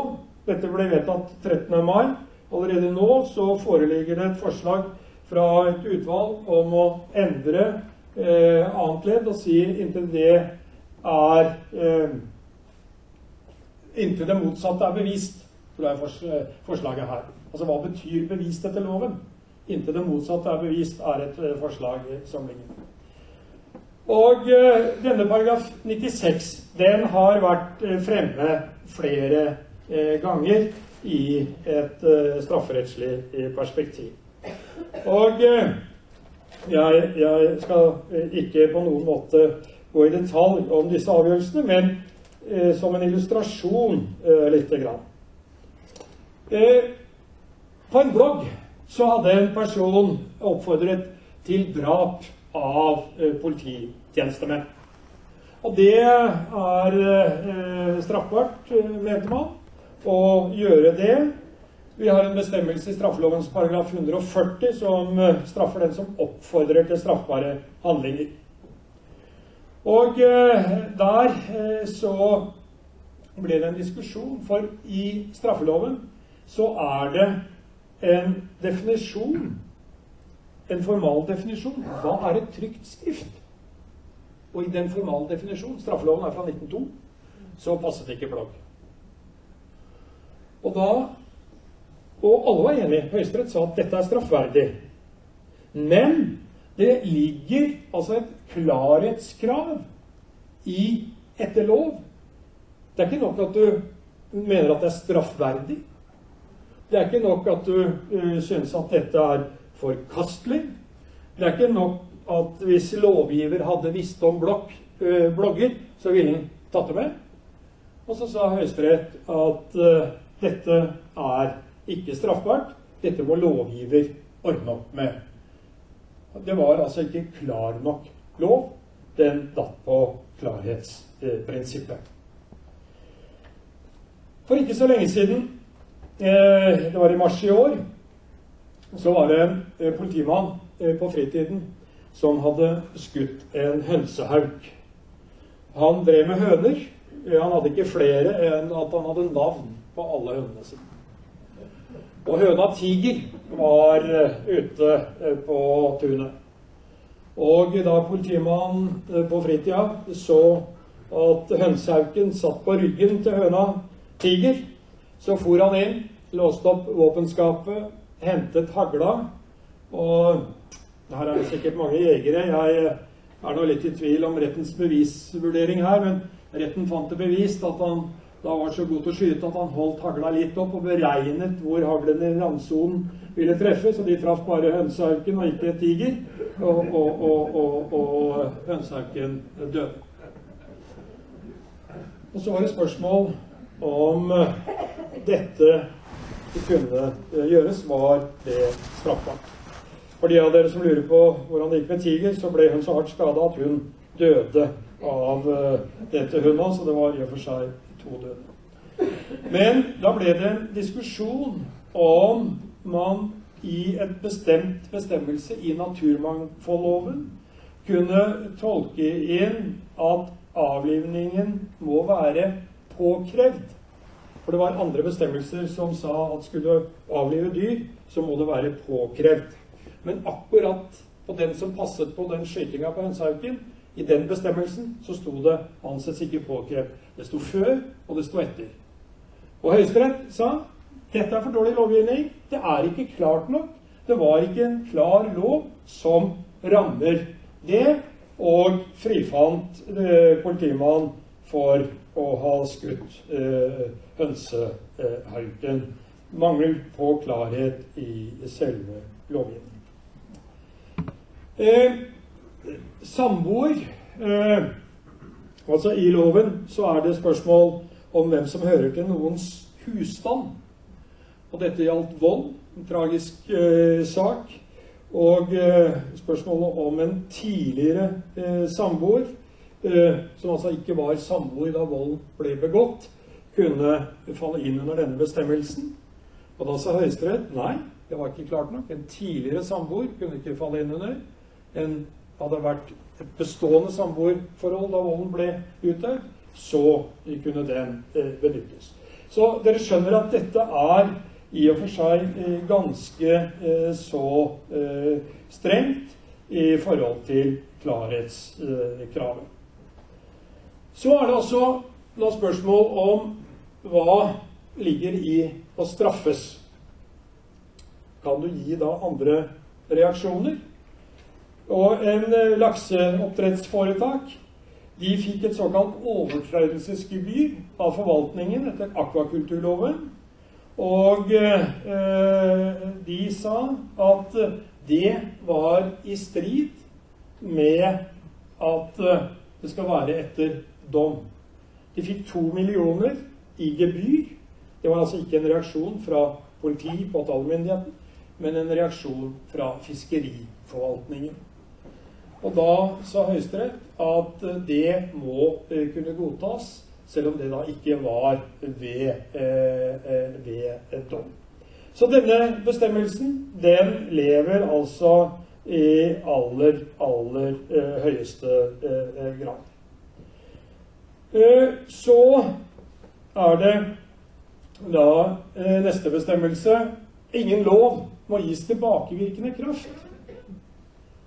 B: Dette ble vedtatt 13. mai. Allerede nå så foreligger det et forslag fra et utvalg om å endre eh, annet ledd og si inntil det er eh, Inntil det motsatte er bevist, tror jeg forslaget her. Altså hva betyr bevist etter loven? Inntil det motsatte er bevist, er et eh, forslag som ligger. Og eh, denne paragraf 96 den har vært uh, fremme flere uh, ganger i et strafferettslig perspektiv. Og jeg, jeg, skal ikke på noen måte gå i detalj om disse avgjørelsene, men som en illustrasjon lite grann. på en blogg så hadde en person oppfordret til drap av eh, polititjenestemenn. Og det er eh, straffbart, eh, mente man, å gjøre det. Vi har en bestemmelse i straffelovens paragraf 140 som eh, straffer den som oppfordrer til straffbare handlinger. Og eh, der eh, så ble det en diskusjon, for i straffeloven så er det en definisjon, en formal definisjon. Hva er et trygt skrift? Og i den formale definisjonen, straffeloven er fra 1902, så passet ikke blogg. Og da Og alle var enige. Høyesterett sa at dette er straffverdig. Men det ligger altså et klarhetskrav i etter lov. Det er ikke nok at du mener at det er straffverdig. Det er ikke nok at du uh, synes at dette er forkastelig. Det er ikke nok at hvis lovgiver hadde visst om blokk, uh, blogger, så ville han tatt det med. Og så sa Høyesterett at uh, dette er ikke straffbart. Dette må lovgiver ordne opp med. Det var altså ikke klar nok lov. Den datt på klarhetsprinsippet. For ikke så lenge siden, eh, det var i mars i år, så var det en eh, politimann eh, på fritiden som hadde skutt en hønsehauk. Han drev med høner. Han hadde ikke flere enn at han hadde navn på alle hønene sine. Og høna Tiger var ute på tunet. Og da politimannen på fritida så at hønsehauken satt på ryggen til høna tiger. Så for han inn, låste opp våpenskapet, hentet hagla. Og her er det sikkert mange jegere. Jeg er nå litt i tvil om rettens bevisvurdering her, men retten fant det bevist at han da var så god til å skyte at han holdt hagla litt opp og beregnet hvor haglene i randsonen ville treffe, så de traff bare hønsehauken og ikke tiger. Og, og, og, og hønsehauken døde. Og så var det spørsmål om eh, dette kunne eh, gjøres, var det straffbart. For de av dere som lurer på hvordan det gikk med Tiger, så ble hun så hardt skada at hun døde av eh, dette hundet, så det var i og for seg to døde. Men da ble det en diskusjon om man i et bestemt bestemmelse i naturmangfoldloven kunne tolke inn at avlivningen må være påkrevd. For det var andre bestemmelser som sa at skulle avlive dyr, så må det være påkrevd. Men akkurat på den som passet på den skytinga på hønsehauken, i den bestemmelsen så sto det 'anses ikke påkrevd'. Det sto før, og det sto etter. Og Høyesterett sa dette er for dårlig lovgivning. Det er ikke klart nok. Det var ikke en klar lov som rammer det, og frifant eh, politimannen for å ha skutt eh, hønsehauken. Mangel på klarhet i selve lovgivningen. Eh, Samboer eh, Altså I loven så er det spørsmål om hvem som hører til noens husstand. Og dette gjaldt vold, en tragisk eh, sak. Og eh, spørsmålet om en tidligere eh, samboer Eh, som altså ikke var samboer da vold ble begått, kunne falle inn under denne bestemmelsen. Og da sa Høyesterett nei, det var ikke klart nok. En tidligere samboer kunne ikke falle inn under. En hadde vært et bestående samboerforhold da volden ble utøvd, så kunne den eh, benyttes. Så dere skjønner at dette er i og for seg eh, ganske så strengt i forhold til klarhetskravet. Så er det også noen spørsmål om hva ligger i å straffes. Kan du gi da andre reaksjoner? Og en eh, lakseoppdrettsforetak de fikk et såkalt overtredelsesgebyr av forvaltningen etter akvakulturloven. Og eh, de sa at det var i strid med at eh, det skal være etter dom. De fikk to millioner i gebyr. Det var altså ikke en reaksjon fra politi, påtalemyndigheten, men en reaksjon fra fiskeriforvaltningen. Og da sa Høyesterett at det må eh, kunne godtas, selv om det da ikke var ved, eh, ved dom. Så denne bestemmelsen, den lever altså i aller, aller høyeste grad. Så er det da neste bestemmelse Ingen lov må gis tilbakevirkende kraft.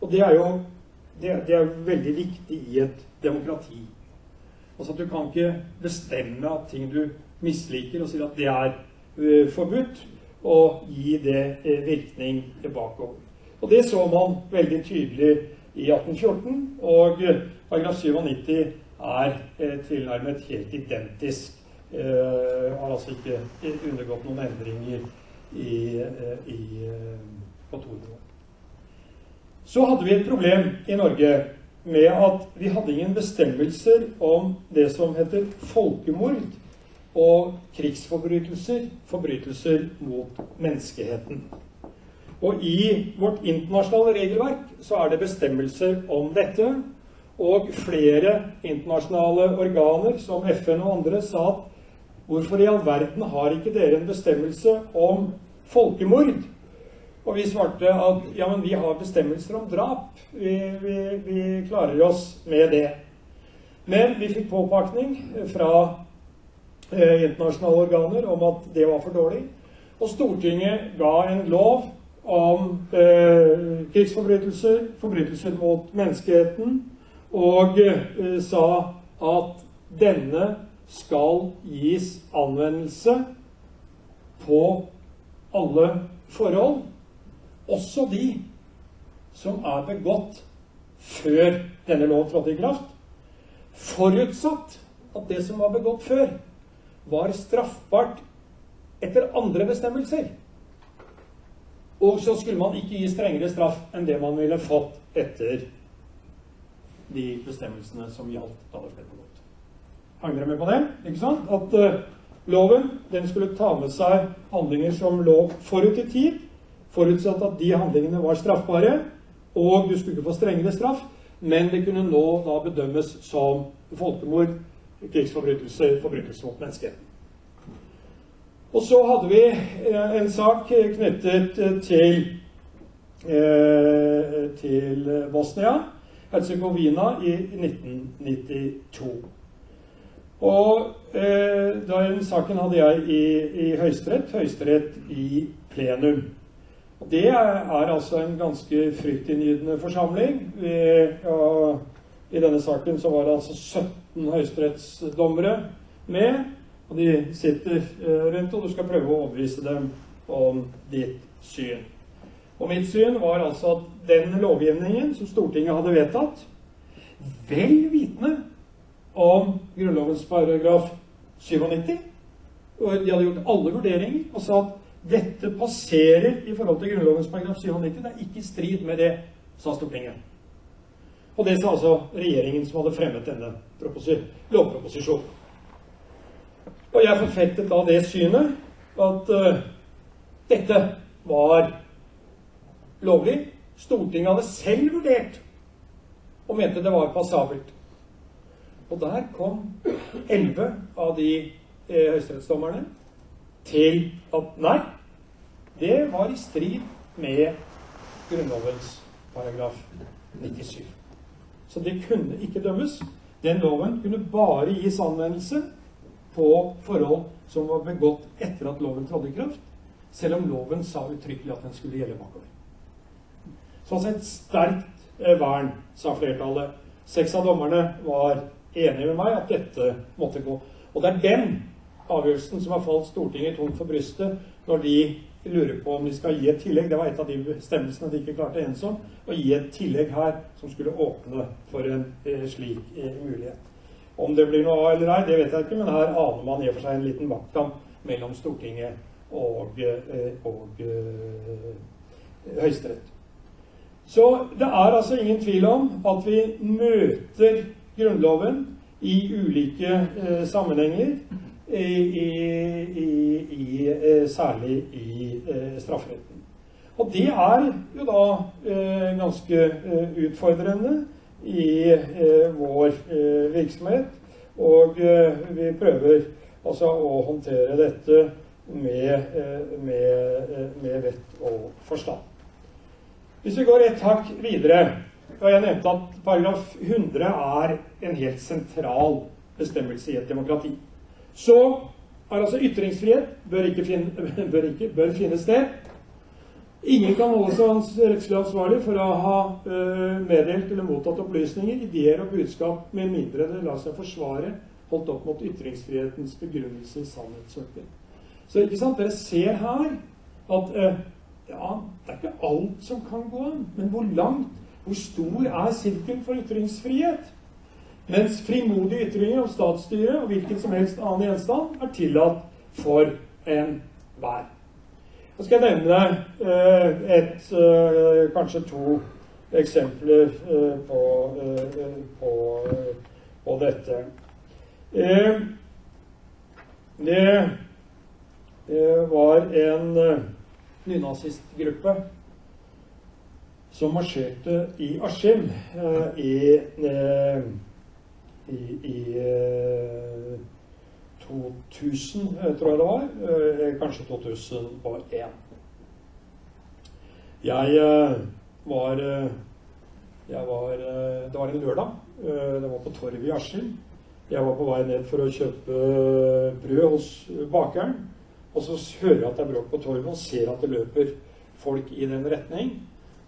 B: Og det er jo det, det er veldig viktig i et demokrati. Altså at Du kan ikke bestemme at ting du misliker, og si at det er uh, forbudt, og gi det uh, virkning bakover. Og Det så man veldig tydelig i 1814, og uh, paragraf 97 er tilnærmet helt identisk. har altså ikke undergått noen endringer i, eh, i, eh, på Torgård. Så hadde vi et problem i Norge med at vi hadde ingen bestemmelser om det som heter folkemord og krigsforbrytelser, forbrytelser mot menneskeheten. Og i vårt internasjonale regelverk så er det bestemmelser om dette. Og flere internasjonale organer, som FN og andre, sa at Hvorfor i all verden har ikke dere en bestemmelse om folkemord? Og vi svarte at ja, men vi har bestemmelser om drap. Vi, vi, vi klarer oss med det. Men vi fikk påpakning fra eh, internasjonale organer om at det var for dårlig. Og Stortinget ga en lov om eh, krigsforbrytelser, forbrytelser mot menneskeheten, og eh, sa at denne skal gis anvendelse på alle forhold, også de som er begått før denne lov trådte i kraft, forutsatt at det som var begått før, var straffbart etter andre bestemmelser. Og så skulle man ikke gi strengere straff enn det man ville fått etter de bestemmelsene som gjaldt da det ble begått. Hang dere med på det? Ikke sant? At uh, loven den skulle ta med seg handlinger som lå forut i tid, forutsatt at de handlingene var straffbare, og du skulle ikke få strengere straff, men det kunne nå da bedømmes som folkemord, krigsforbrytelser, forbrytelser mot menneskeheten. Og så hadde vi uh, en sak knyttet uh, til, til Bosnia, Herzegovina, i 1992. Og eh, den saken hadde jeg i, i Høyesterett. Høyesterett i plenum. Det er, er altså en ganske fryktinngytende forsamling. Vi, ja, I denne saken så var det altså 17 høyesterettsdommere med. Og de sitter eh, rundt, og du skal prøve å overbevise dem om ditt syn. Og mitt syn var altså at den lovgivningen som Stortinget hadde vedtatt, vel vitende om Grunnlovens paragraf 97. Og de hadde gjort alle vurderinger og sa at dette passerer i forhold til Grunnlovens paragraf 97. Det er ikke i strid med det, sa Stortinget. Og det sa altså regjeringen som hadde fremmet denne lovproposisjonen. Og jeg forfektet da det synet at uh, dette var lovlig. Stortinget hadde selv vurdert og mente det var passabelt. Og der kom elleve av de eh, høyesterettsdommerne til at nei, det var i strid med Grunnlovens paragraf 97. Så det kunne ikke dømmes. Den loven kunne bare gis anvendelse på forhold som var begått etter at loven trådte i kraft, selv om loven sa uttrykkelig at den skulle gjelde bakover. Så altså et sterkt eh, vern, sa flertallet. Seks av dommerne var enige med meg at dette måtte gå. Og det er den avgjørelsen som har falt Stortinget tomt for brystet når de lurer på om de skal gi et tillegg. Det var et av de bestemmelsene de ikke klarte å om. Å gi et tillegg her som skulle åpne for en eh, slik eh, mulighet. Om det blir noe av eller ei, det vet jeg ikke, men her aner man i og for seg en liten maktkamp mellom Stortinget og, eh, og eh, Høyesterett. Så det er altså ingen tvil om at vi møter Grunnloven i ulike sammenhenger, særlig i eh, strafferetten. Og det er jo da eh, ganske eh, utfordrende i eh, vår eh, virksomhet. Og eh, vi prøver altså å håndtere dette med, med, med vett og forstand. Hvis vi går et hakk videre og Jeg nevnte at paragraf 100 er en helt sentral bestemmelse i et demokrati. Så er altså ytringsfrihet bør ikke, finne, bør ikke bør finne sted. Ingen kan holde seg rettslig ansvarlig for å ha uh, meddelt eller mottatt opplysninger, ideer og budskap, med mindre det lar seg forsvare holdt opp mot ytringsfrihetens begrunnelse i sannhetssøken. Så ikke sant, dere ser her at uh, ja, det er ikke alt som kan gå an, men hvor langt, hvor stor er sirkelen for ytringsfrihet? Mens frimodige ytringer om statsstyret og hvilken som helst annen gjenstand er tillatt for enhver. Så skal jeg nevne eh, et, eh, kanskje to eksempler eh, på, på, på dette. Det var en nynazistgruppe som marsjerte i Askim i, i, i 2000, eh, tror jeg det var. Eh, kanskje 2001. Jeg eh, var, jeg var Det var en lørdag. Det var på torvet i Askim. Jeg var på vei ned for å kjøpe brød hos bakeren. Og så hører jeg at det er bråk på torvet, og ser at det løper folk i den retning.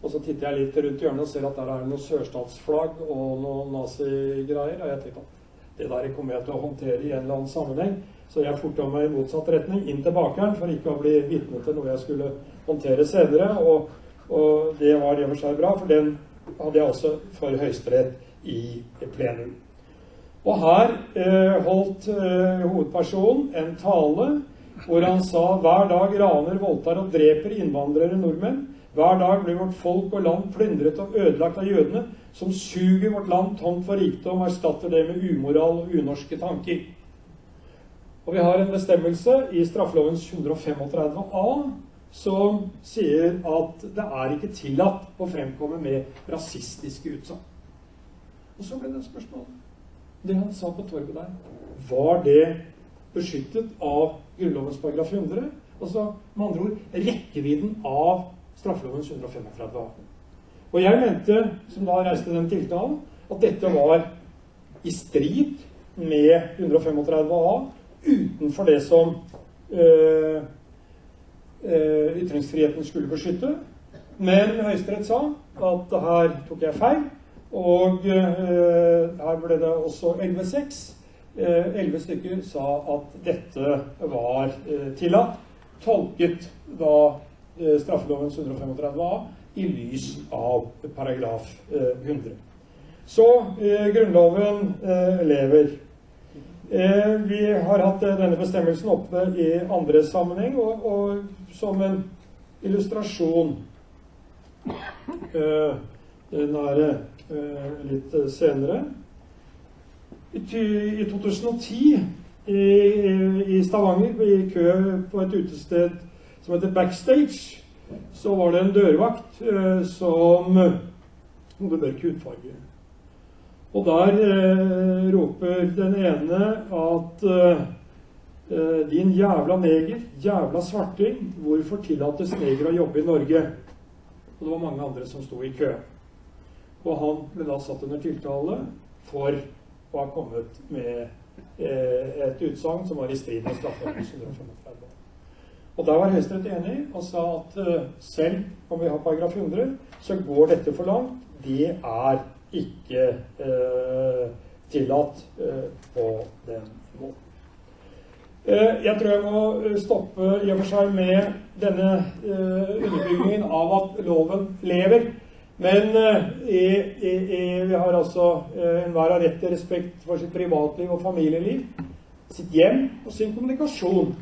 B: Og så titter jeg litt rundt hjørnet og ser at der er noe sørstatsflagg og noen nazigreier. Og jeg tenkte at det der kommer jeg til å håndtere i en eller annen sammenheng. Så jeg forta meg i motsatt retning, inn til bakeren, for ikke å bli vitne til noe jeg skulle håndtere senere. Og, og det var i og for seg bra, for den hadde jeg også for Høyesterett i plenum. Og her eh, holdt eh, hovedpersonen en tale hvor han sa hver dag raner, voldtar og dreper innvandrere nordmenn. Hver dag blir vårt folk og land plyndret og ødelagt av jødene som suger vårt land tomt for rikdom og erstatter det med umoral og unorske tanker. Og vi har en bestemmelse i straffelovens 135 a som sier at det er ikke tillatt å fremkomme med rasistiske utsagn. Og så ble det spørsmålet. Det han sa på torget der, var det beskyttet av Grunnlovens paragraf 100? Altså med andre ord rekkevidden av straffelovens 135 a. Og jeg mente, som da reiste den tiltalen, at dette var i strid med 135 a utenfor det som øh, øh, ytringsfriheten skulle beskytte. Men Høyesterett sa at her tok jeg feil, og øh, her ble det også 11-6. Elleve stykker sa at dette var tillatt, tolket da straffelovens 135 a i lys av paragraf 100. Eh, Så eh, Grunnloven eh, lever. Vi har hatt denne bestemmelsen oppe i andre sammenheng, og, og som en illustrasjon Den er litt senere. I 2010 i, i Stavanger, i kø på et utested som heter Backstage, så var det en dørvakt eh, som hadde mørk hudfarge. Og der eh, roper den ene at eh, din jævla neger, jævla svarting, hvorfor tillates neger å jobbe i Norge? Og det var mange andre som sto i kø. Og han ble da satt under tiltale for å ha kommet med eh, et utsagn som var i strid med straffeloven 135. Og Der var Høyesterett enig og sa at uh, selv om vi har paragraf 100, så går dette for langt. Det er ikke eh, tillatt eh, på den måten. jeg tror jeg må stoppe i og for seg med denne underbyggingen av at loven lever. Men i, i, i, vi har altså enhver har rett til respekt for sitt privatliv og familieliv, sitt hjem og sin kommunikasjon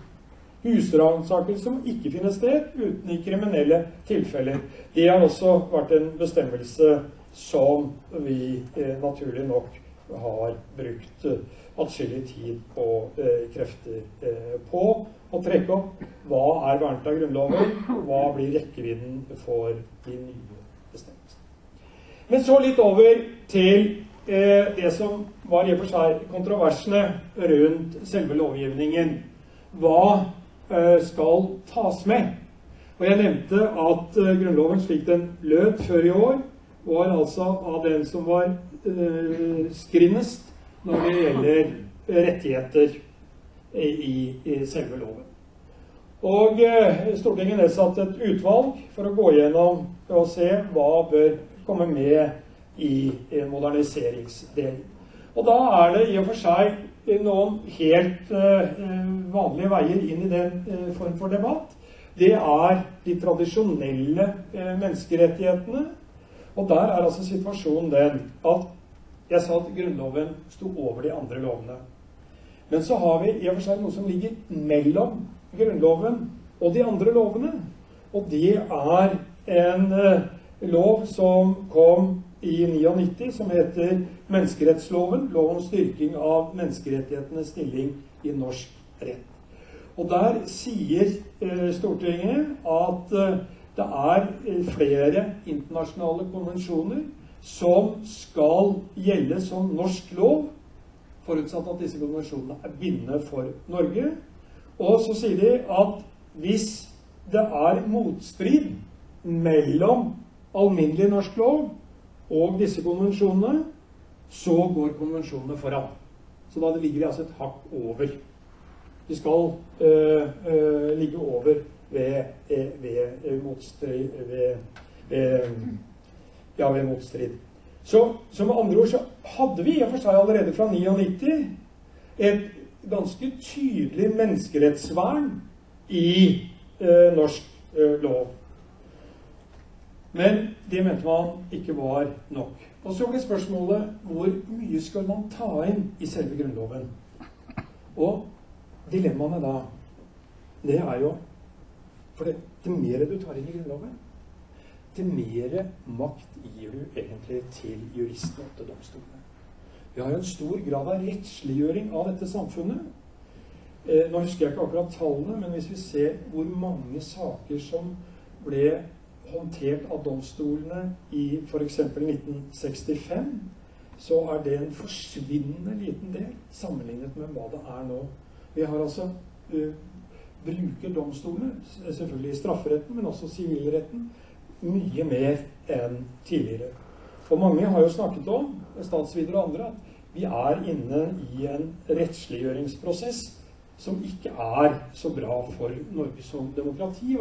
B: husransakelse som ikke finne sted uten i kriminelle tilfeller. Det har også vært en bestemmelse som vi eh, naturlig nok har brukt atskillig tid og krefter på å trekke opp. Hva er vernet av Grunnloven? Hva blir rekkevidden for de nye bestemmelsene? Men så litt over til eh, det som var i og for seg kontroversene rundt selve lovgivningen. Hva eh, skal tas med? Og Jeg nevnte at eh, Grunnloven slik den lød før i år, var altså av den som var eh, skrinnest når det gjelder rettigheter i, selve loven. Og eh, Stortinget nedsatte et utvalg for å gå gjennom og se hva bør komme med i moderniseringsdelen. Og da er det i og for seg noen helt uh, vanlige veier inn i den uh, form for debatt. Det er de tradisjonelle uh, menneskerettighetene. Og der er altså situasjonen den at jeg sa at Grunnloven sto over de andre lovene. Men så har vi i og for seg noe som ligger mellom Grunnloven og de andre lovene. Og det er en eh, lov som kom i 99, som heter menneskerettsloven. Lov om styrking av menneskerettighetenes stilling i norsk rett. Og der sier eh, Stortinget at eh, det er eh, flere internasjonale konvensjoner som skal gjelde som norsk lov forutsatt at disse konvensjonene er bindende for Norge. Og så sier de at hvis det er motstrid mellom alminnelig norsk lov og disse konvensjonene, så går konvensjonene foran. Så da ligger de altså et hakk over. De skal øh, øh, ligge over ved, ved, ved motstrid ved, ved, ja, ved motstrid. Så, så, med andre ord så hadde vi i og for seg allerede fra 99 et ganske tydelig menneskerettsvern i øh, norsk eh, lov. Men det mente man ikke var nok. Og så ble spørsmålet hvor mye skal man ta inn i selve Grunnloven? Og dilemmaene da, det er jo For det, det mer du tar inn i Grunnloven, det mer makt gir du egentlig til juristene og til domstolene. Vi har jo en stor grad av rettsliggjøring av dette samfunnet. Eh, nå husker jeg ikke akkurat tallene, men hvis vi ser hvor mange saker som ble håndtert av domstolene i f.eks. 1965, så er det en forsvinnende liten del sammenlignet med hva det er nå. Vi har altså uh, bruker domstolene, selvfølgelig strafferetten, men også sivilretten, mye mer enn tidligere. Og mange har jo snakket om, statsvidere og andre, at vi er inne i en rettsliggjøringsprosess som ikke er så bra for Norge som demokrati.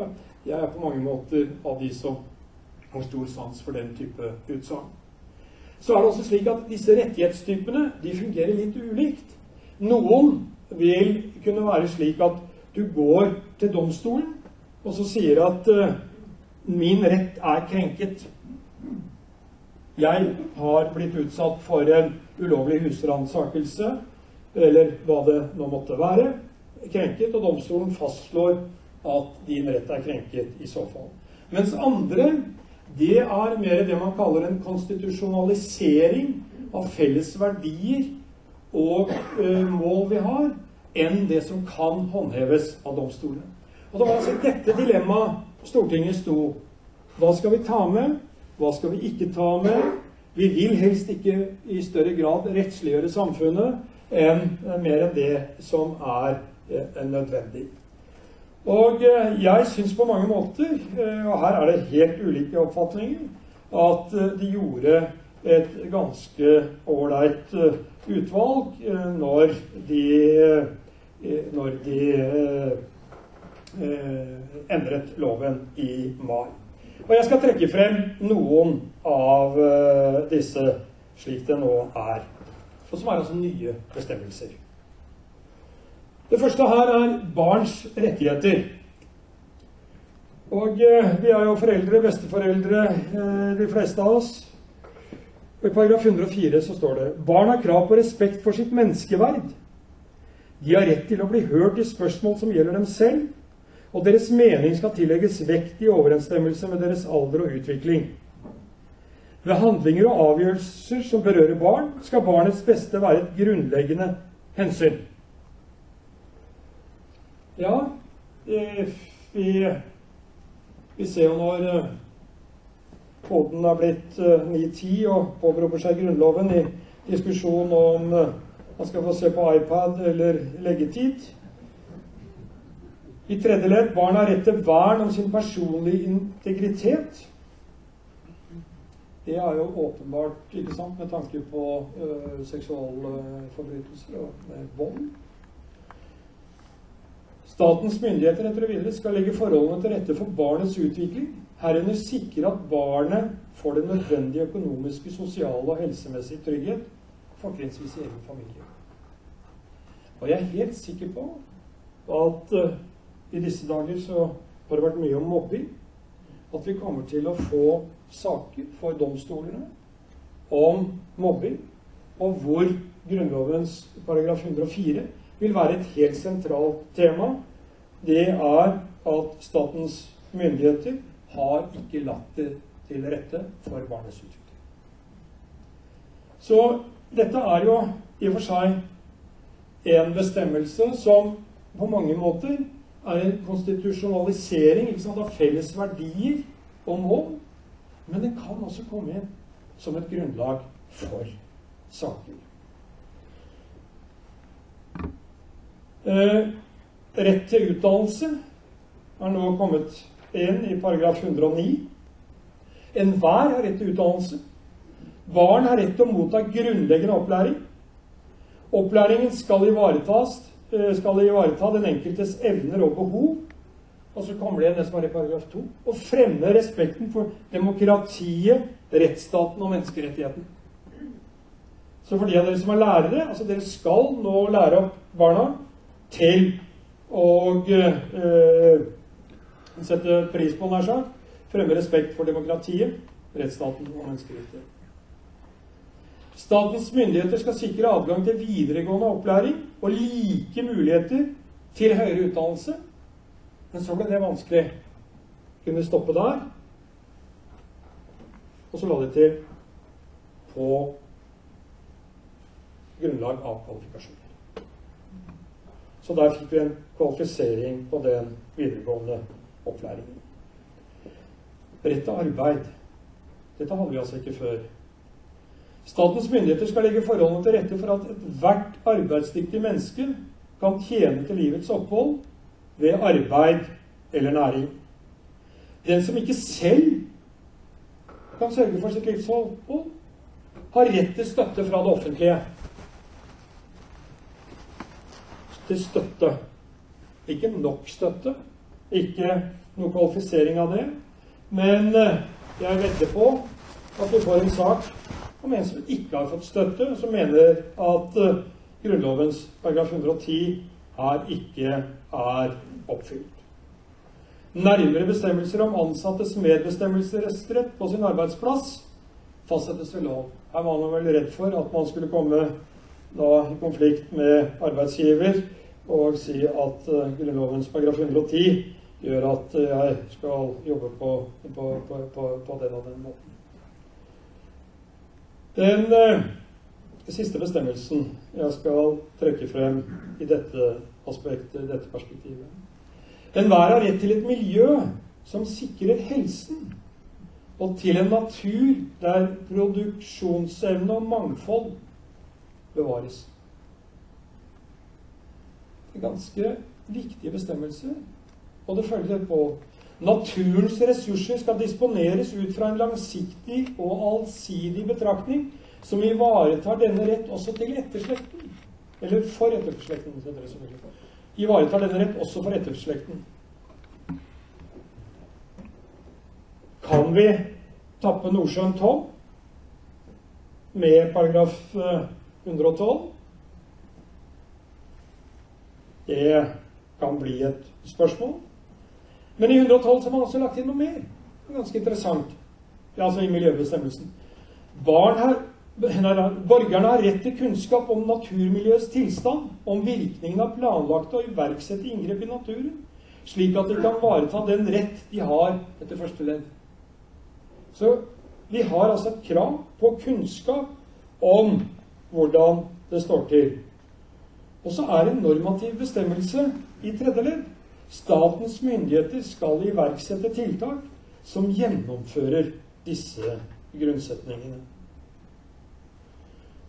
B: Jeg er på mange måter av de som har stor sans for den type utsagn. Så er det også slik at disse rettighetstypene de fungerer litt ulikt. Noen vil kunne være slik at du går til domstolen, og så sier at uh, Min rett er krenket. Jeg har blitt utsatt for en ulovlig husransakelse, eller hva det nå måtte være, krenket, og domstolen fastslår at din rett er krenket i så fall. Mens andre, det er mer det man kaller en konstitusjonalisering av felles verdier og ø, mål vi har, enn det som kan håndheves av domstolene. Og det var altså dette dilemmaet Stortinget sto. Hva skal vi ta med? Hva skal vi ikke ta med? Vi vil helst ikke i større grad rettsliggjøre samfunnet enn mer enn det som er eh, nødvendig. Og eh, jeg syns på mange måter, eh, og her er det helt ulike oppfatninger, at de gjorde et ganske ålreit utvalg når de, når de endret loven i mai. Og jeg skal trekke frem noen av disse slik det nå er. Og som er altså nye bestemmelser. Det første her er barns rettigheter. Og eh, vi er jo foreldre, besteforeldre, eh, de fleste av oss. Og I paragraf 104 så står det barn har krav på respekt for sitt menneskeverd. De har rett til å bli hørt i spørsmål som gjelder dem selv, og deres mening skal tillegges vekt i overensstemmelse med deres alder og utvikling. Ved handlinger og avgjørelser som berører barn, skal barnets beste være et grunnleggende hensyn. Ja, eh, vi, vi ser jo når koden poden er blitt 9-10 eh, og påberoper seg Grunnloven i diskusjon om man skal få se på iPad eller leggetid. I tredje ledd barn har rett til vern om sin personlige integritet. Det er jo åpenbart ikke sant, med tanke på seksualforbrytelser og vold. Statens myndigheter etter og videre skal legge forholdene til rette for barnets utvikling, herunder sikre at barnet får den nødvendige økonomiske, sosiale og helsemessige trygghet, fortrinnsvis i egen familie. Og jeg er helt sikker på at uh, i disse dager så har det vært mye om mobbing. At vi kommer til å få saker for domstolene om mobbing, og hvor Grunnlovens paragraf 104 vil være et helt sentralt tema. Det er at statens myndigheter har ikke latt det til rette for barnets utvikling. Så dette er jo i og for seg en bestemmelse som på mange måter er en konstitusjonalisering av felles verdier og mål. Men den kan også komme inn som et grunnlag for saker. Eh, rett til utdannelse er nå kommet inn i paragraf 109. Enhver har rett til utdannelse. Barn har rett til å motta grunnleggende opplæring. Opplæringen skal, eh, skal ivareta den enkeltes evner og behov og så kommer det det som er i paragraf 2. Å fremme respekten for demokratiet, rettsstaten og menneskerettigheten. Så for de av dere som er lærere, altså dere skal nå lære opp barna til å eh, sette pris på, nær sagt, fremme respekt for demokratiet, rettsstaten og menneskerettighetene. Statens myndigheter skal sikre adgang til videregående opplæring og like muligheter til høyere utdannelse men så ble det vanskelig. Kunne stoppe der. Og så la de til på grunnlag av kvalifikasjoner. Så der fikk vi en kvalifisering på den videregående opplæringen. Rett til arbeid. Dette hadde vi altså ikke før. Statens myndigheter skal legge forholdene til rette for at ethvert arbeidsdyktig menneske kan tjene til livets opphold ved arbeid eller næring. Den som ikke selv kan sørge for sitt livsopphold, har rett til støtte fra det offentlige. Til støtte. Ikke nok støtte, ikke noe kvalifisering av det. Men eh, jeg vedder på at vi får en sak om en som ikke har fått støtte, som mener at uh, Grunnlovens paragraf 110 her ikke er oppfylt. Nærmere bestemmelser om ansattes medbestemmelsesrett på sin arbeidsplass fastsettes ved lov. Her var man vel redd for at man skulle komme da, i konflikt med arbeidsgiver og si at uh, Grunnlovens paragraf 110 gjør at uh, jeg skal jobbe på, på, på, på, den og den måten. Den eh, siste bestemmelsen jeg skal trekke frem i dette aspektet, i dette perspektivet. Enhver har rett til et miljø som sikrer helsen, og til en natur der produksjonsevne og mangfold bevares. Ganske viktige bestemmelser, og det følger på Naturens ressurser skal disponeres ut fra en langsiktig og allsidig betraktning som ivaretar denne rett også til etterslekten. Eller for etterslekten. Ivaretar denne rett også for etterslekten. Kan vi tappe Nordsjøen tom med paragraf 112? Det kan bli et spørsmål. Men i 112 har man også lagt inn noe mer. Ganske interessant. Ja, altså i miljøbestemmelsen. Har Borgerne har rett til kunnskap om naturmiljøets tilstand, om virkningen av planlagte og iverksette inngrep i naturen, slik at de kan vareta den rett de har etter første ledd. Så vi har altså et krav på kunnskap om hvordan det står til. Og så er det en normativ bestemmelse i tredje ledd. Statens myndigheter skal iverksette tiltak som gjennomfører disse grunnsetningene.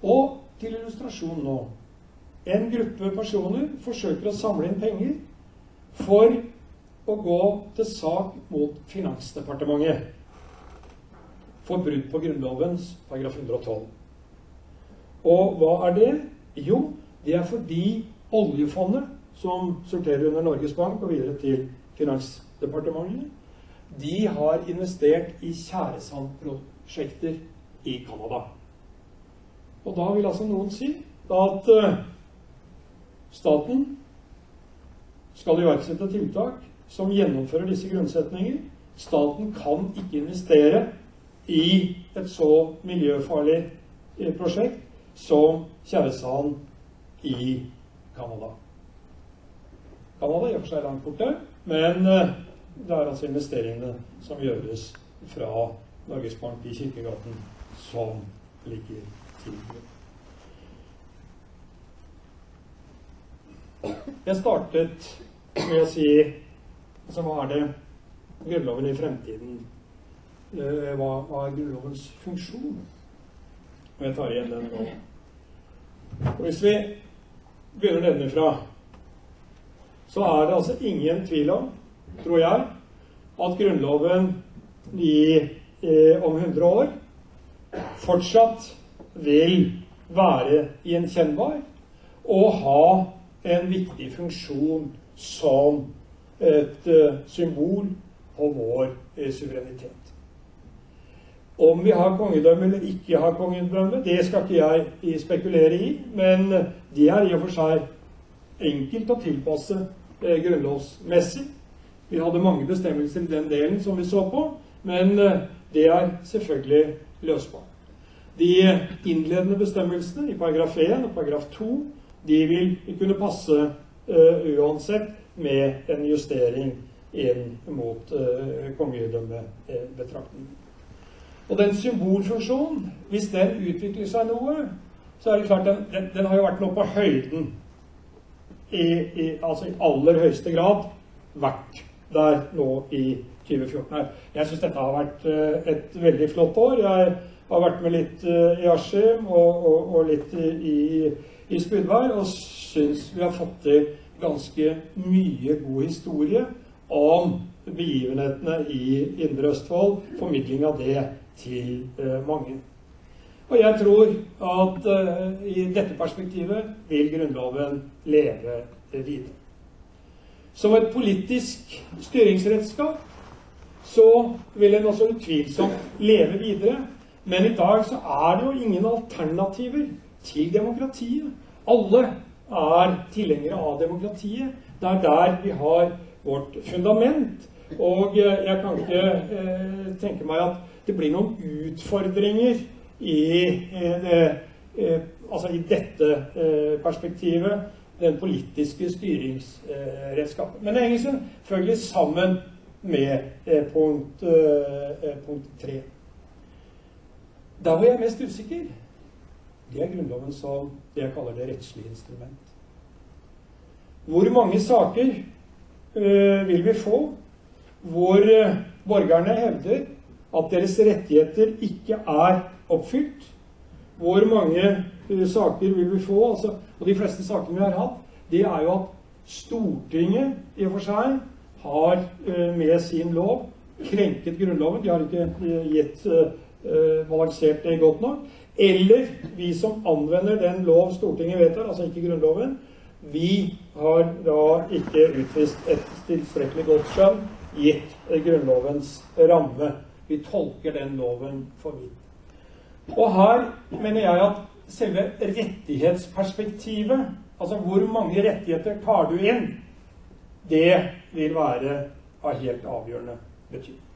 B: Og til illustrasjon nå En gruppe personer forsøker å samle inn penger for å gå til sak mot Finansdepartementet for brudd på Grunnlovens paragraf 112. Og hva er det? Jo, det er fordi oljefondet, som sorterer under Norges Bank og videre til Finansdepartementet, de har investert i tjæresandprosjekter i Canada. Og da vil altså noen si at uh, staten skal iverksette tiltak som gjennomfører disse grunnsetninger. Staten kan ikke investere i et så miljøfarlig eh, prosjekt som tjæresand i Canada. Canada for seg langt borte, men uh, det er altså investeringene som gjøres fra Norges Bank i Kirkegaten, som ligger til grunn. Jeg startet med å si altså, hva er det Grunnloven i fremtiden eh, hva, hva, er Grunnlovens funksjon? Og jeg tar igjen denne gangen. Hvis vi begynner nedenfra, så er det altså ingen tvil om tror jeg, at Grunnloven i, eh, om 100 år fortsatt vil være gjenkjennbar og ha en viktig funksjon som et uh, symbol på vår uh, suverenitet. Om vi har kongedømme eller ikke har kongedømme, det skal ikke jeg spekulere i. Men det er i og for seg enkelt å tilpasse uh, grunnlovsmessig. Vi hadde mange bestemmelser i den delen som vi så på, men eh, det er selvfølgelig løsbart. De innledende bestemmelsene i paragraf 1 og paragraf 2 de vil kunne passe uh, uansett med en justering inn mot uh, kongedømmebetraktningen. Og den symbolfunksjonen, hvis den utvikler seg noe, så er det klart den, den, den har jo vært nå på høyden i, i, altså i aller høyeste grad vært der nå i 2014. her. Jeg syns dette har vært eh, et veldig flott år. Jeg har vært med litt eh, i Askim og, og, og, litt i, i Spudvær og syns vi har fått til ganske mye god historie om begivenhetene i Indre Østfold. Formidling av det til uh, mange. Og jeg tror at uh, i dette perspektivet vil Grunnloven leve videre. Som et politisk styringsredskap så vil en også utvilsomt leve videre. Men i dag så er det jo ingen alternativer til demokratiet. Alle er tilhengere av demokratiet. Det er der vi har vårt fundament. Og eh, jeg kan ikke eh, tenke meg at det blir noen utfordringer i, eh, eh, altså i dette eh, perspektivet den politiske styringsredskapen. Men det henger selvfølgelig sammen med punkt, punkt tre. Der hvor jeg er mest usikker, det er Grunnloven som det jeg kaller det rettslige instrument. Hvor mange saker øh, vil vi få hvor borgerne hevder at deres rettigheter ikke er oppfylt? Hvor mange øh, saker vil vi få? Altså, og de fleste sakene vi har hatt, det er jo at Stortinget i og for seg har uh, med sin lov krenket Grunnloven. De har ikke uh, gitt balansert det godt nok. Eller vi som anvender den lov Stortinget vedtar, altså ikke Grunnloven, vi har da ikke utvist et tilstrekkelig godt skjønn gitt Grunnlovens ramme. Vi tolker den loven for vidt. Og her mener jeg at selve rettighetsperspektivet, altså hvor mange rettigheter tar du inn, det vil være av helt avgjørende betydning.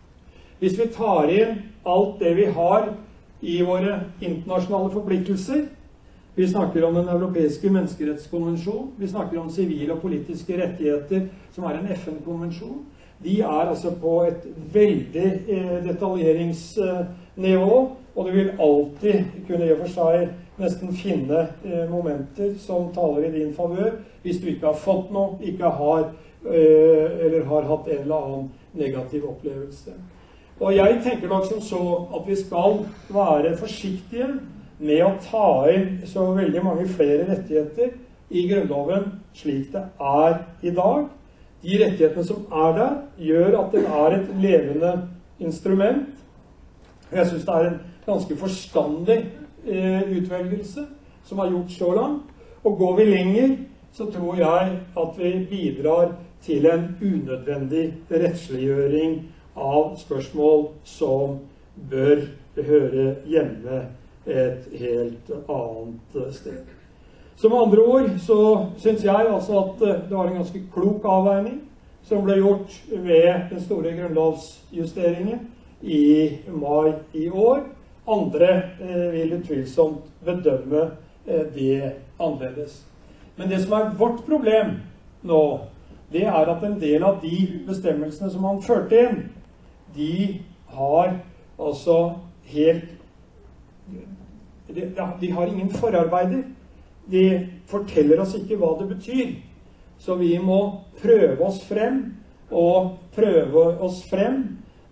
B: Hvis vi tar inn alt det vi har i våre internasjonale forpliktelser Vi snakker om Den europeiske menneskerettskonvensjon. Vi snakker om sivile og politiske rettigheter, som er en FN-konvensjon. De er altså på et veldig eh, detaljeringsnivå. Og du vil alltid kunne i og for seg nesten finne eh, momenter som taler i din favør, hvis du ikke har fått noe, ikke har eh, eller har hatt en eller annen negativ opplevelse. Og jeg tenker nok som så at vi skal være forsiktige med å ta inn så veldig mange flere rettigheter i Grunnloven slik det er i dag. De rettighetene som er der, gjør at den er et levende instrument. Jeg syns det er en ganske forstandig eh, utvelgelse som er gjort så langt. Og går vi lenger, så tror jeg at vi bidrar til en unødvendig rettsliggjøring av spørsmål som bør høre hjemme et helt annet sted. Som andre ord så syns jeg altså at eh, det var en ganske klok avveining som ble gjort ved den store grunnlovsjusteringen i mai i år. Andre eh, vil utvilsomt bedømme eh, det annerledes. Men det som er vårt problem nå, det er at en del av de bestemmelsene som han førte inn, de har altså helt De, de har ingen forarbeider de forteller oss ikke hva det betyr. Så vi må prøve oss frem, og prøve oss frem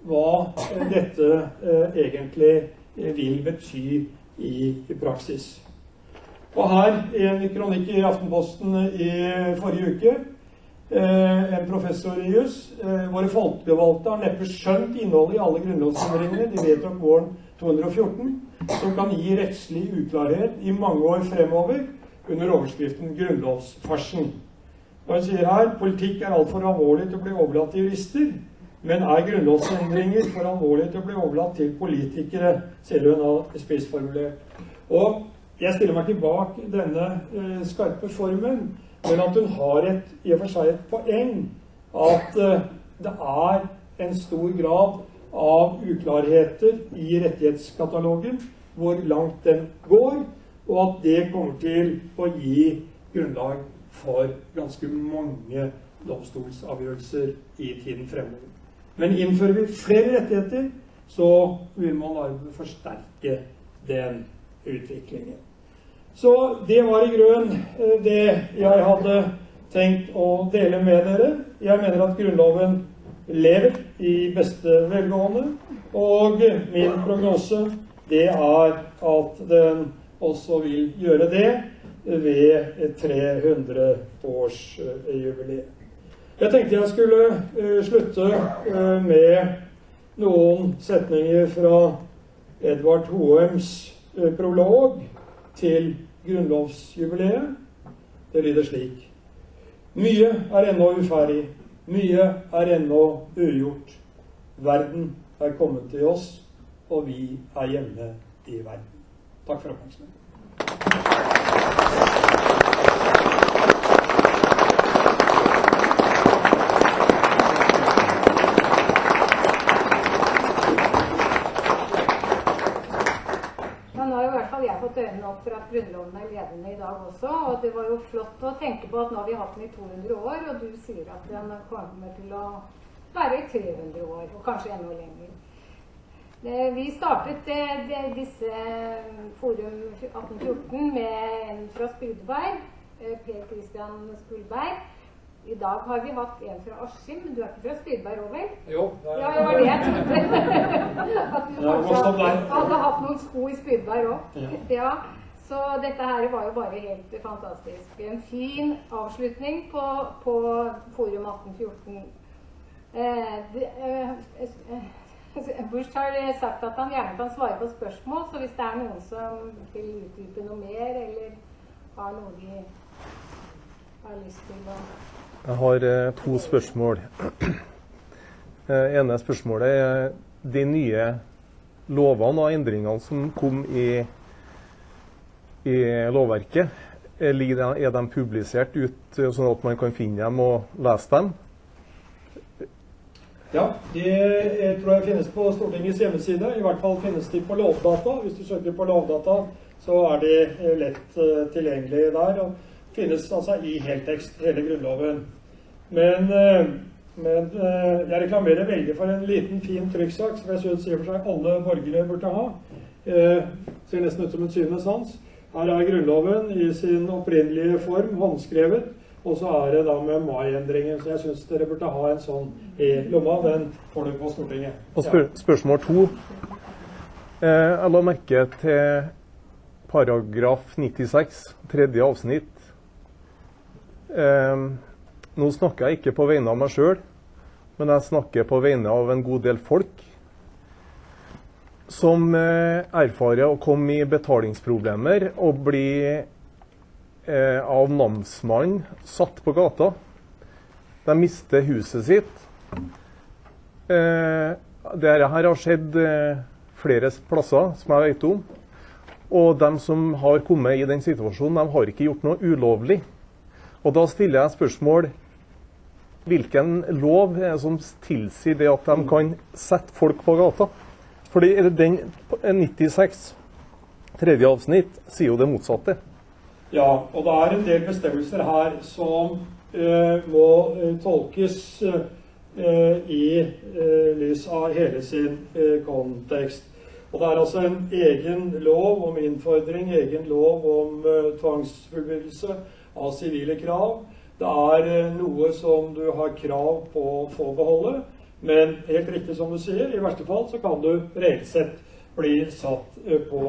B: hva eh, dette eh, egentlig eh, vil bety i, praksis. Og her, i en kronikk i Aftenposten i forrige uke, en professor i jus. Våre folkevalgte har neppe skjønt innholdet i alle grunnlovsendringene de vedtok våren 214, som kan gi rettslig uklarhet i mange år fremover under overskriften 'Grunnlovsfarsen'. Han sier her politikk er altfor alvorlig til å bli overlatt til jurister, men er grunnlovsendringer for alvorlig til å bli overlatt til politikere, sier hun har spissformulert. Og jeg stiller meg tilbake denne eh, skarpe formen, men at hun har et, i og for seg et poeng. At eh, det er en stor grad av uklarheter i rettighetskatalogen, hvor langt den går og at det kommer til å gi grunnlag for ganske mange domstolsavgjørelser i tiden fremover. Men innfører vi flere rettigheter, så vil man bare forsterke den utviklingen. Så det var i grunnen eh, det jeg hadde tenkt å dele med dere. Jeg mener at Grunnloven lever i beste velgående, og min prognose det er at den også vil gjøre det ved 300-årsjubileet. Jeg tenkte jeg skulle uh, slutte uh, med noen setninger fra Edvard Hoems uh, prolog til grunnlovsjubileet. Det lyder slik. Mye er ennå uferdig, mye er ennå ugjort. Verden er kommet til oss, og vi er hjemme i verden. Takk for oppmerksomheten.
A: øynene opp for at Grunnloven er ledende i dag også. Og det var jo flott å tenke på at nå har vi hatt den i 200 år, og du sier at den kommer til å være i 300 år, og kanskje enda lenger. Eh, vi startet eh, disse eh, Forum 1814 med en fra Spudberg, Per Christian Spudberg. I dag har vi hatt en fra Askim, men du er ikke fra Spydberg over?
B: Jo. Det
A: ja, det var det jeg trodde. At du kanskje hadde hatt noen sko i Spydberg òg. Ja. ja. Så dette her var jo bare helt fantastisk. En fin avslutning på, på Forum 1814. Eh, det, eh, Bush har eh, sagt at han gjerne kan svare på spørsmål, så hvis det er noen som vil utdype noe mer, eller har noe de har lyst til å
C: Jeg har eh, to spørsmål. Eh, ene spørsmålet er de nye lovene og endringene som kom i, i lovverket. Er de publisert ut sånn at man kan finne dem og lese dem?
B: Ja, de tror jeg finnes på Stortingets hjemmeside. I hvert fall finnes de på Lovdata. Hvis du søker på Lovdata, så er de eh, lett uh, tilgjengelige der. Og finnes altså i heltekst, hele Grunnloven. Men Men eh, jeg reklamerer veldig for en liten, fin trykksak som jeg syns i for seg alle borgere burde ha. Eh, ser nesten ut som en syvende sans. Her er Grunnloven i sin opprinnelige form, håndskrevet. Og så er det da med mai-endringen. Så jeg syns dere burde ha en sånn i lomma. Den får du på Stortinget.
C: Og spør spørsmål to. Eh, jeg la merke til paragraf 96, tredje avsnitt. Eh, nå snakker jeg ikke på vegne av meg sjøl, men jeg snakker på vegne av en god del folk som eh, erfarer å komme i betalingsproblemer og bli eh, av namsmannen satt på gata. De mister huset sitt. Eh, Dette har skjedd eh, flere plasser, som jeg vet om. Og de som har kommet i den situasjonen, de har ikke gjort noe ulovlig. Og da stiller jeg spørsmål hvilken lov er det som tilsier det at de kan sette folk på gata? Fordi den 96, tredje avsnitt, sier jo det motsatte.
B: Ja, og det er en del bestemmelser her som eh, må eh, tolkes eh, i eh, lys av hele sin eh, kontekst. Og det er altså en egen lov om innfordring, egen lov om uh, tvangsfullbyrdelse av sivile krav. Det er noe som du har krav på å få beholde, men helt riktig som du sier, i verste fall så kan du reelt sett bli satt uh, på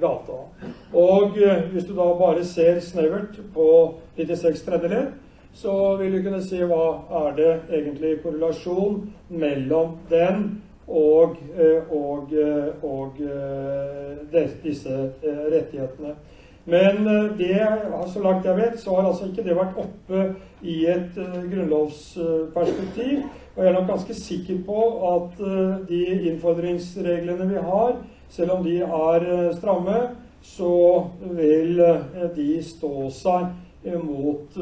B: gata. Og hvis du da bare ser snevert på 96 tredjedeler, så vil du kunne si hva er det egentlig korrelasjon mellom den og, og, og disse rettighetene. Men det, så langt jeg vet, så har altså ikke det vært oppe i et grunnlovsperspektiv. Og jeg er nok ganske sikker på at de innfordringsreglene vi har, selv om de er stramme, så vil de stå seg mot,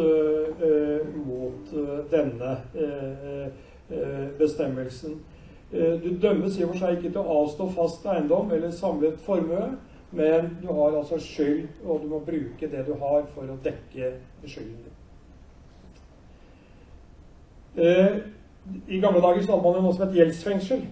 B: mot denne bestemmelsen. Du dømmes i og for seg ikke til å avstå fast eiendom eller samlet formue, men du har altså skyld, og du må bruke det du har for å dekke skylden din. I gamle dager så hadde man jo noe som het gjeldsfengsel.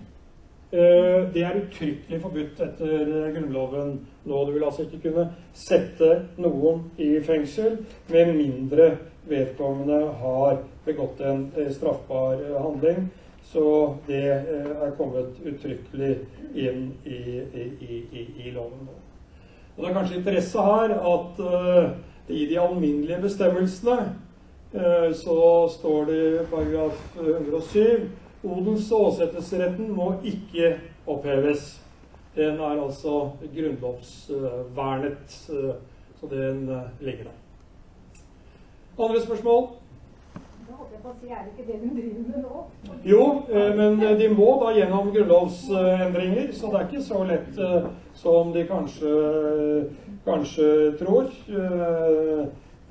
B: Det er uttrykkelig forbudt etter Grunnloven nå. Du vil altså ikke kunne sette noen i fengsel med mindre vedkommende har begått en straffbar handling. Så det er kommet uttrykkelig inn i, i, i, i loven nå. Og Det er kanskje interesse her at i de alminnelige bestemmelsene så står det i paragraf 107 odels- og åsetesretten må ikke oppheves. Den er altså grunnlovsvernet, uh, så den ligger der. Andre spørsmål?
A: Da håper jeg på å si, Er det ikke det de driver med nå?
B: Jo, men de må da gjennom grunnlovsendringer, så det er ikke så lett som de kanskje, kanskje tror.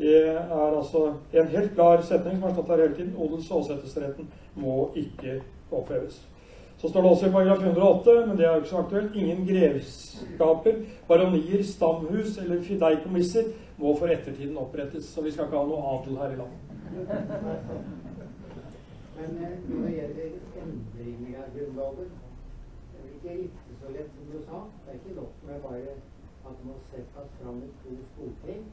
B: Det er altså en helt klar setning som har stått her hele tiden. Odels- og åsetesretten må ikke oppheves. Så står det også i paragraf 108, men det er jo ikke så aktuelt, ingen grevskaper, baronier, stamhus eller fideikomisser må for ettertiden opprettes. Så vi skal ikke ha noe adel her i landet.
D: Men når det gjelder endringer av Grunnloven, det blir ikke riktig så lett som du sa. Det er ikke nok med bare at må settes fram et stort storting.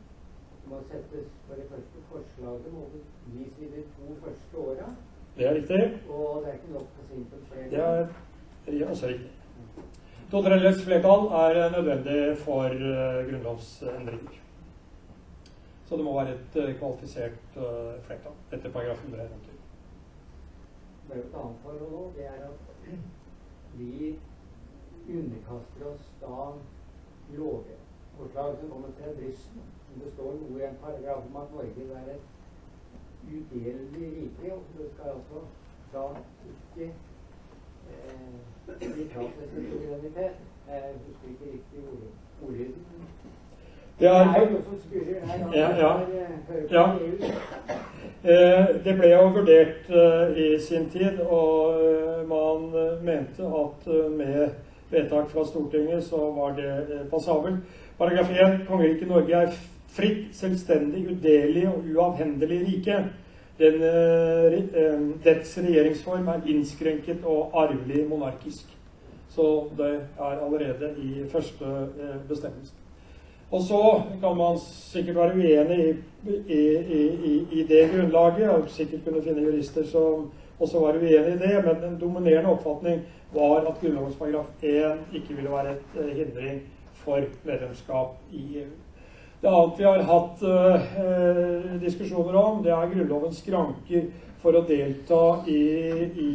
D: Må settes for det første forslaget må gis i de to første åra.
B: Det er riktig.
D: Og det er ikke nok å simpelthen
B: Det er, det er også riktig. To tredjedels flertall er nødvendig for uh, grunnlovsendringer. Så det må være et uh, kvalifisert uh, flertall etter paragraf 121.
D: Det er jo et annet forhold òg. Det er at vi underkaster oss da lovforslag som kommer fra Brussel. Det står noe i en paragraf om at Norge vil være et udelelig rike. Og det skal altså da ikke eh, bli etter suverenitet. Jeg husker ikke riktig ordlyden.
B: Det er,
D: er
B: Ja, ja. Ja. Eh, Det ble jo vurdert eh, i sin tid, og eh, man eh, mente at eh, med vedtak fra Stortinget så var det passabel. Paragraf 1. Kongeriket Norge er fritt, selvstendig, udelig og uavhendelig rike. Den, eh, dets regjeringsform er innskrenket og arvelig monarkisk. Så det er allerede i første bestemmelse. Og så kan man sikkert være uenig i, i, i, i det grunnlaget, og sikkert kunne finne jurister som også var uenig i det, men den dominerende oppfatning var at Grunnlovens paragraf 1 ikke ville være et hindring for medlemskap i EU. Det annet vi har hatt eh, diskusjoner om, det er Grunnlovens skranker for å delta i, i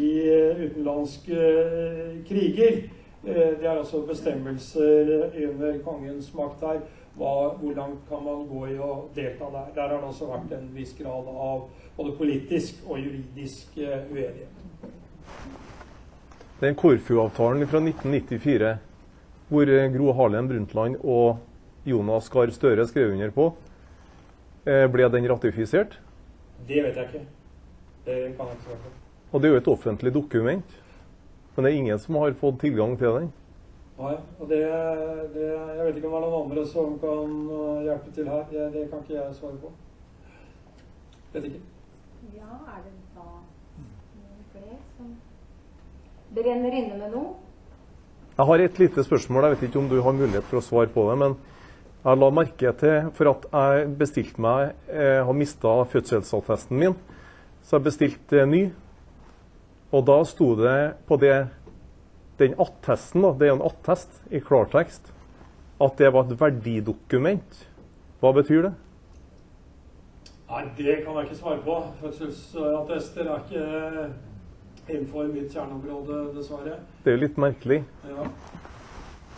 B: utenlandske eh, kriger. Det er altså bestemmelser under kongens makt her. Hva, hvor langt kan man gå i å delta der? Der har det også vært en viss grad av både politisk og juridisk uenighet.
C: Den Korfu-avtalen fra 1994, hvor Gro Harlem Brundtland og Jonas Gahr Støre skrev under på, eh, ble den ratifisert?
B: Det vet jeg ikke. Det kan jeg ikke svare på.
C: Og det er jo et offentlig dokument. Men det er ingen som har fått tilgang til den?
B: Nei, og det, det, Jeg vet ikke om det er noen andre som kan eh, hjelpe til her. Det, det kan ikke jeg svare på. Vet ikke.
A: Ja, er det da noen flere som brenner inne med noe?
C: Jeg har et lite spørsmål. Jeg vet ikke om du har mulighet for å svare på det. Men jeg la merke til For at jeg bestilte meg Jeg har mista fødselsattesten min, så jeg bestilte ny. Og da sto det på det, den attesten, da, det er en attest i klartekst, at det var et verdidokument. Hva betyr det?
B: Nei, det kan jeg ikke svare på. Fødselsattester er ikke innenfor mitt kjerneområde, dessverre.
C: Det er jo litt merkelig.
B: Ja.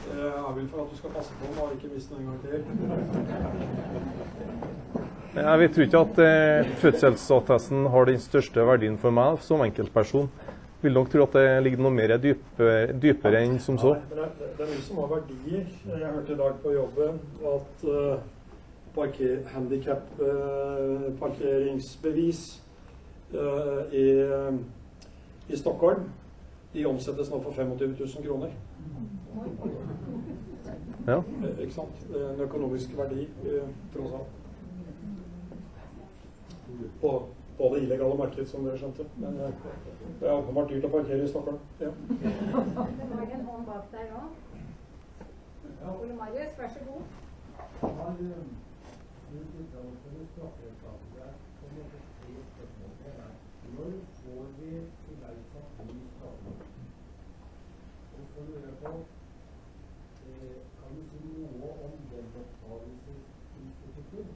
B: Jeg er vel for at du skal passe på den og ikke miste den en gang til.
C: Jeg vet jo ikke at eh, fødselsattesten har den største verdien for meg som enkeltperson. Vil nok tro at det ligger noe mer dypere, dypere enn som så.
B: Nei, det, er, det er mye som har verdier. Jeg hørte i dag på jobben at uh, parker, handikap-parkeringsbevis uh, uh, i i Stockholm. De omsettes nå for 25 000 kroner.
C: Ja.
B: Eh, ikke sant? En økonomisk verdi, eh, tross alt. På, på, det illegale markedet, som dere skjønte. Men eh, det er åpenbart dyrt å parkere i Stockholm. Ja.
A: Det var en hånd bak deg òg. Ole Marius, vær så god. Når får vi
D: så lurer jeg på Kan du si noe om den oppdagelsesinstituttet?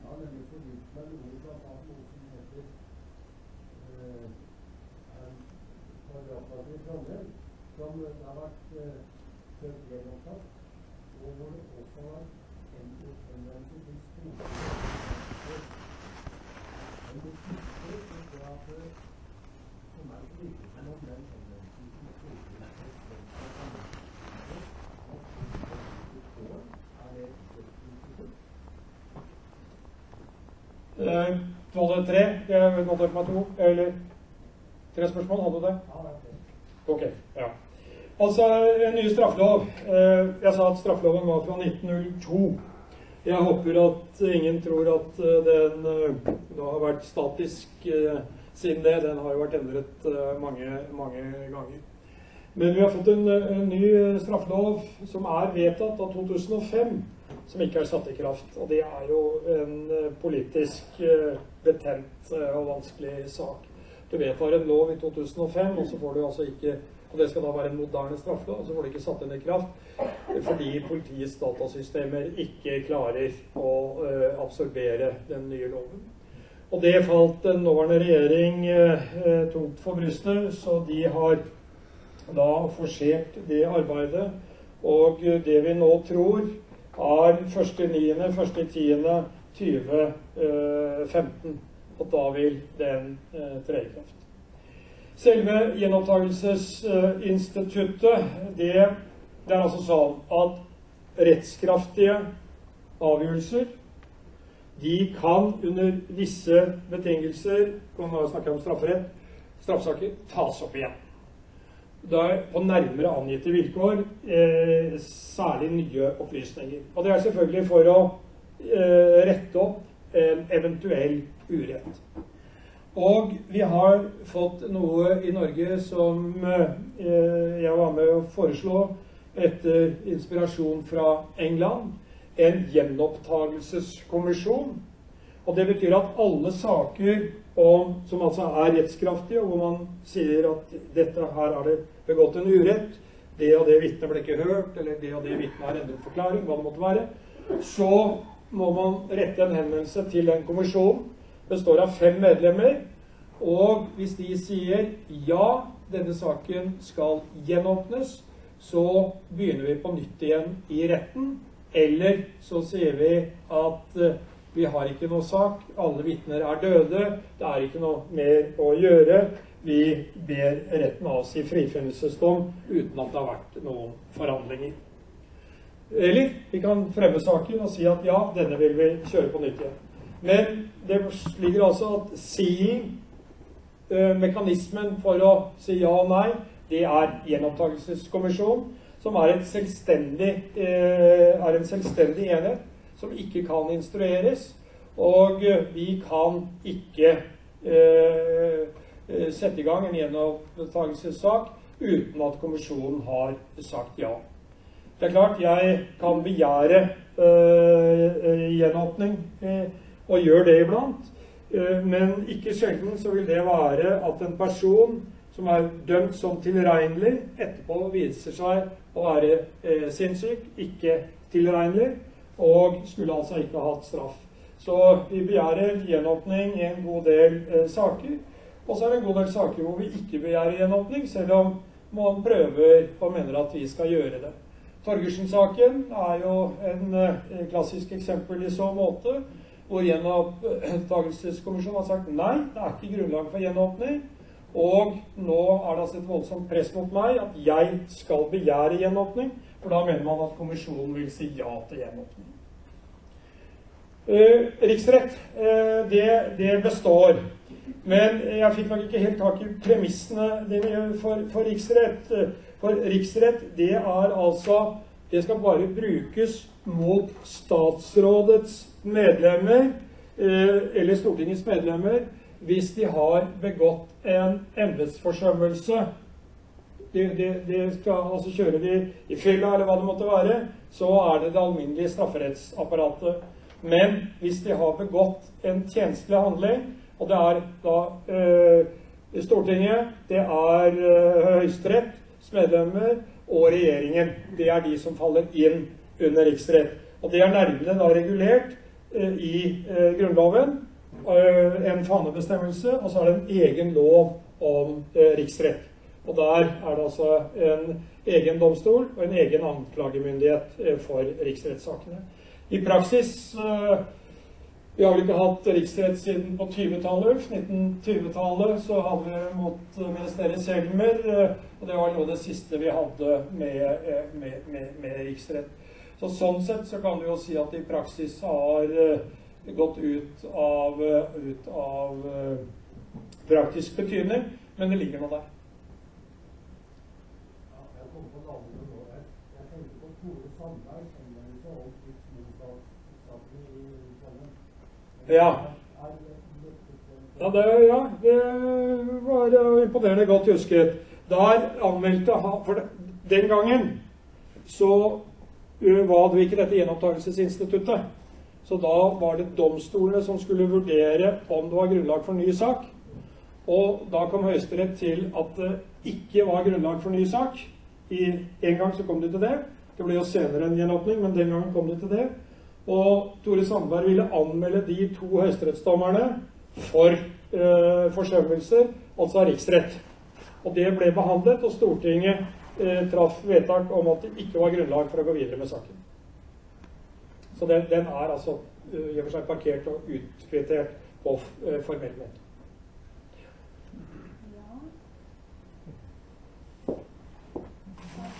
D: Jeg har nemlig fordypt meg noe bl.a. noe som heter som har vært prøvd gjenopptatt, og hvor det også vært henvendelse til Stortinget. Men det er at for meg virker det som om den
B: Eh, du hadde tre. Jeg noterte meg to. Eller tre spørsmål. Hadde du det? Ok. ja. Altså, en ny straffelov. Eh, jeg sa at straffeloven var fra 1902. Jeg håper at ingen tror at eh, den da har vært statisk siden det. Den har jo vært endret mange, mange ganger. Men vi har fått en, en ny straffelov som er vedtatt av 2005 som ikke er satt i kraft. Og det er jo en eh, politisk eh, betent eh, og vanskelig sak. Du vedtar en lov i 2005, og så får du altså ikke og det skal da være en moderne straffelov, og så får du ikke satt den i kraft fordi politiets datasystemer ikke klarer å uh, absorbere den nye loven. Og det falt den nåværende regjering uh, tungt for brystet, så de har da forsert det arbeidet. Og det vi nå tror, er 1.9.1.10.2015. Og da vil den eh, tre i kraft. Selve gjenopptakelsesinstituttet, det, det er altså sånn at rettskraftige avgjørelser de kan under visse betingelser Nå snakker jeg om strafferett. Straffesaker tas opp igjen da på nærmere angitte vilkår eh, særlig nye opplysninger. Og det er selvfølgelig for å eh, rette opp en eventuell urett. Og vi har fått noe i Norge som eh, jeg var med å foreslå etter inspirasjon fra England. En gjenopptagelseskommisjon. Og det betyr at alle saker om, som altså er rettskraftige, og hvor man sier at dette her er det begått en urett, det og det vitnet ble ikke hørt, eller det og det vitnet har endret forklaring, hva det måtte være, så må man rette en henvendelse til den kommisjonen. Består av fem medlemmer. Og hvis de sier ja, denne saken skal gjenåpnes, så begynner vi på nytt igjen i retten. Eller så sier vi at uh, vi har ikke noe sak, alle vitner er døde, det er ikke noe mer å gjøre. Vi ber retten avsi frifinnelsesdom uten at det har vært noen forhandlinger. Eller vi kan fremme saken og si at ja, denne vil vi kjøre på nytt igjen. Men det ligger altså at seeing, eh, mekanismen for å si ja og nei, det er gjenopptakelseskommisjonen, som er, eh, er en selvstendig enhet som ikke kan instrueres. Og vi kan ikke eh, sette i gang en gjenopptakelsessak uten at kommisjonen har sagt ja. Det er klart jeg kan begjære øh, gjenåpning øh, og gjør det iblant. Øh, men ikke sjelden så vil det være at en person som er dømt som tilregnelig, etterpå viser seg å være eh, sinnssyk, ikke tilregnelig, og skulle altså ikke ha hatt straff. Så vi begjærer gjenåpning i en god del eh, saker. Og så er det en god del saker hvor vi ikke begjærer gjenåpning, selv om man prøver og mener at vi skal gjøre det. Torgersen-saken er jo en eh, klassisk eksempel i så måte, hvor gjenopptakelseskommisjonen har sagt nei, det er ikke grunnlag for gjenåpning. Og nå er det altså et voldsomt press mot meg at jeg skal begjære gjenåpning, for da mener man at kommisjonen vil si ja til gjenåpning. Uh, riksrett, uh, det, det, består. Men jeg fikk nok ikke helt tak i premissene for, for riksrett. For riksrett, det er altså Det skal bare brukes mot statsrådets medlemmer, uh, eller Stortingets medlemmer, hvis de har begått en embetsforsømmelse. De, de, de skal altså kjøre de i fylla, eller hva det måtte være, så er det det alminnelige strafferettsapparatet. Men hvis de har begått en tjenestelig handling, og det er da eh, Stortinget, det er eh, Høyesteretts medlemmer og regjeringen, det er de som faller inn under riksrett. Og det er nærmere da regulert øh, i Grunnloven. en fanebestemmelse, og så er det en egen lov om riksrett. Og der er det altså en egen domstol og en egen anklagemyndighet for riksrettssakene. I praksis Vi har vel ikke hatt riksrett siden på 20-tallet. 1920-tallet så hadde vi mot ministeriet Selmer, uh, og det var noe av det siste vi hadde med, uh, med, med, med, riksrett. Så Sånn sett så kan du jo si at det i praksis har gått ut av, ut av praktisk betydning, men det ligger nå der. Ja. Ja det, ja, det var imponerende godt husket. Der anmeldte han For den gangen så var det ikke dette gjenopptakelsesinstituttet. Så da var det domstolene som skulle vurdere om det var grunnlag for ny sak. Og da kom Høyesterett til at det ikke var grunnlag for ny sak. I, en gang så kom de til det. Det ble jo senere en gjenåpning, men den gangen kom de til det. Og Tore Sandberg ville anmelde de to høyesterettsdommerne for eh, forsømmelser, altså av riksrett. Og det ble behandlet, og Stortinget eh, traff vedtak om at det ikke var grunnlag for å gå videre med saken. Så den, den er altså uh, i og for seg parkert og utkvittert på eh, formell måte.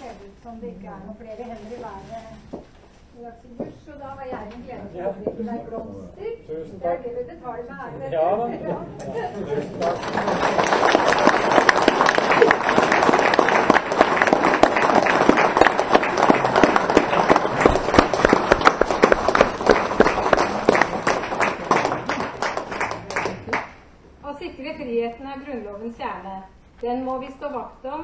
A: ser det ut som det ikke er noen flere hender i været så da var jeg en glede til å overrekke deg blomster. Tusen takk. Det er det vi betaler med ære. Ja da. Tusen takk. Av sikkerhet er Grunnlovens kjerne. Den må vi stå vakt om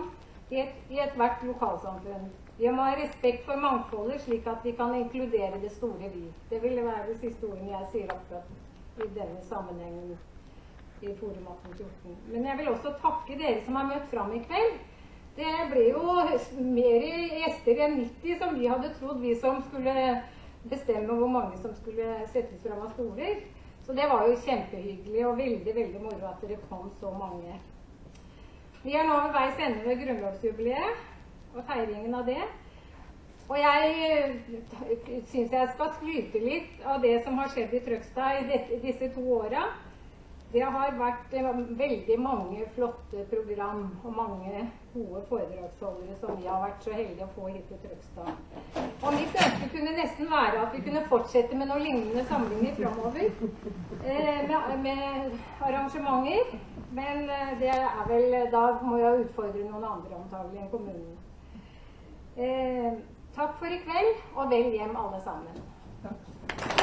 A: i, et, i lokalsamfunn. Vi må ha respekt for mangfoldet, slik at vi kan inkludere det store vi. Det ville være de siste ordene jeg sier akkurat i denne sammenhengen i Forum 1814. Men jeg vil også takke dere som har møtt fram i kveld. Det ble jo mer gjester enn 90 som vi hadde trodd, vi som skulle bestemme hvor mange som skulle settes fram av stoler. Så det var jo kjempehyggelig og veldig veldig moro at dere kom så mange. Vi er nå ved veis ende ved grunnlovsjubileet og feiringen av det. Og jeg syns jeg skal skryte litt av det som har skjedd i Trøgstad i dette, disse to åra. Det har vært eh, veldig mange flotte program og mange gode foredragsholdere som vi har vært så heldige å få hit til Trøgstad. Og mitt ønske kunne nesten være at vi kunne fortsette med noen lignende samlinger framover. Eh, med, arrangementer. Men eh, det er vel Da må jeg utfordre noen andre antagelig enn kommunen. Eh, takk for i kveld, og vel hjem alle sammen.
E: Takk.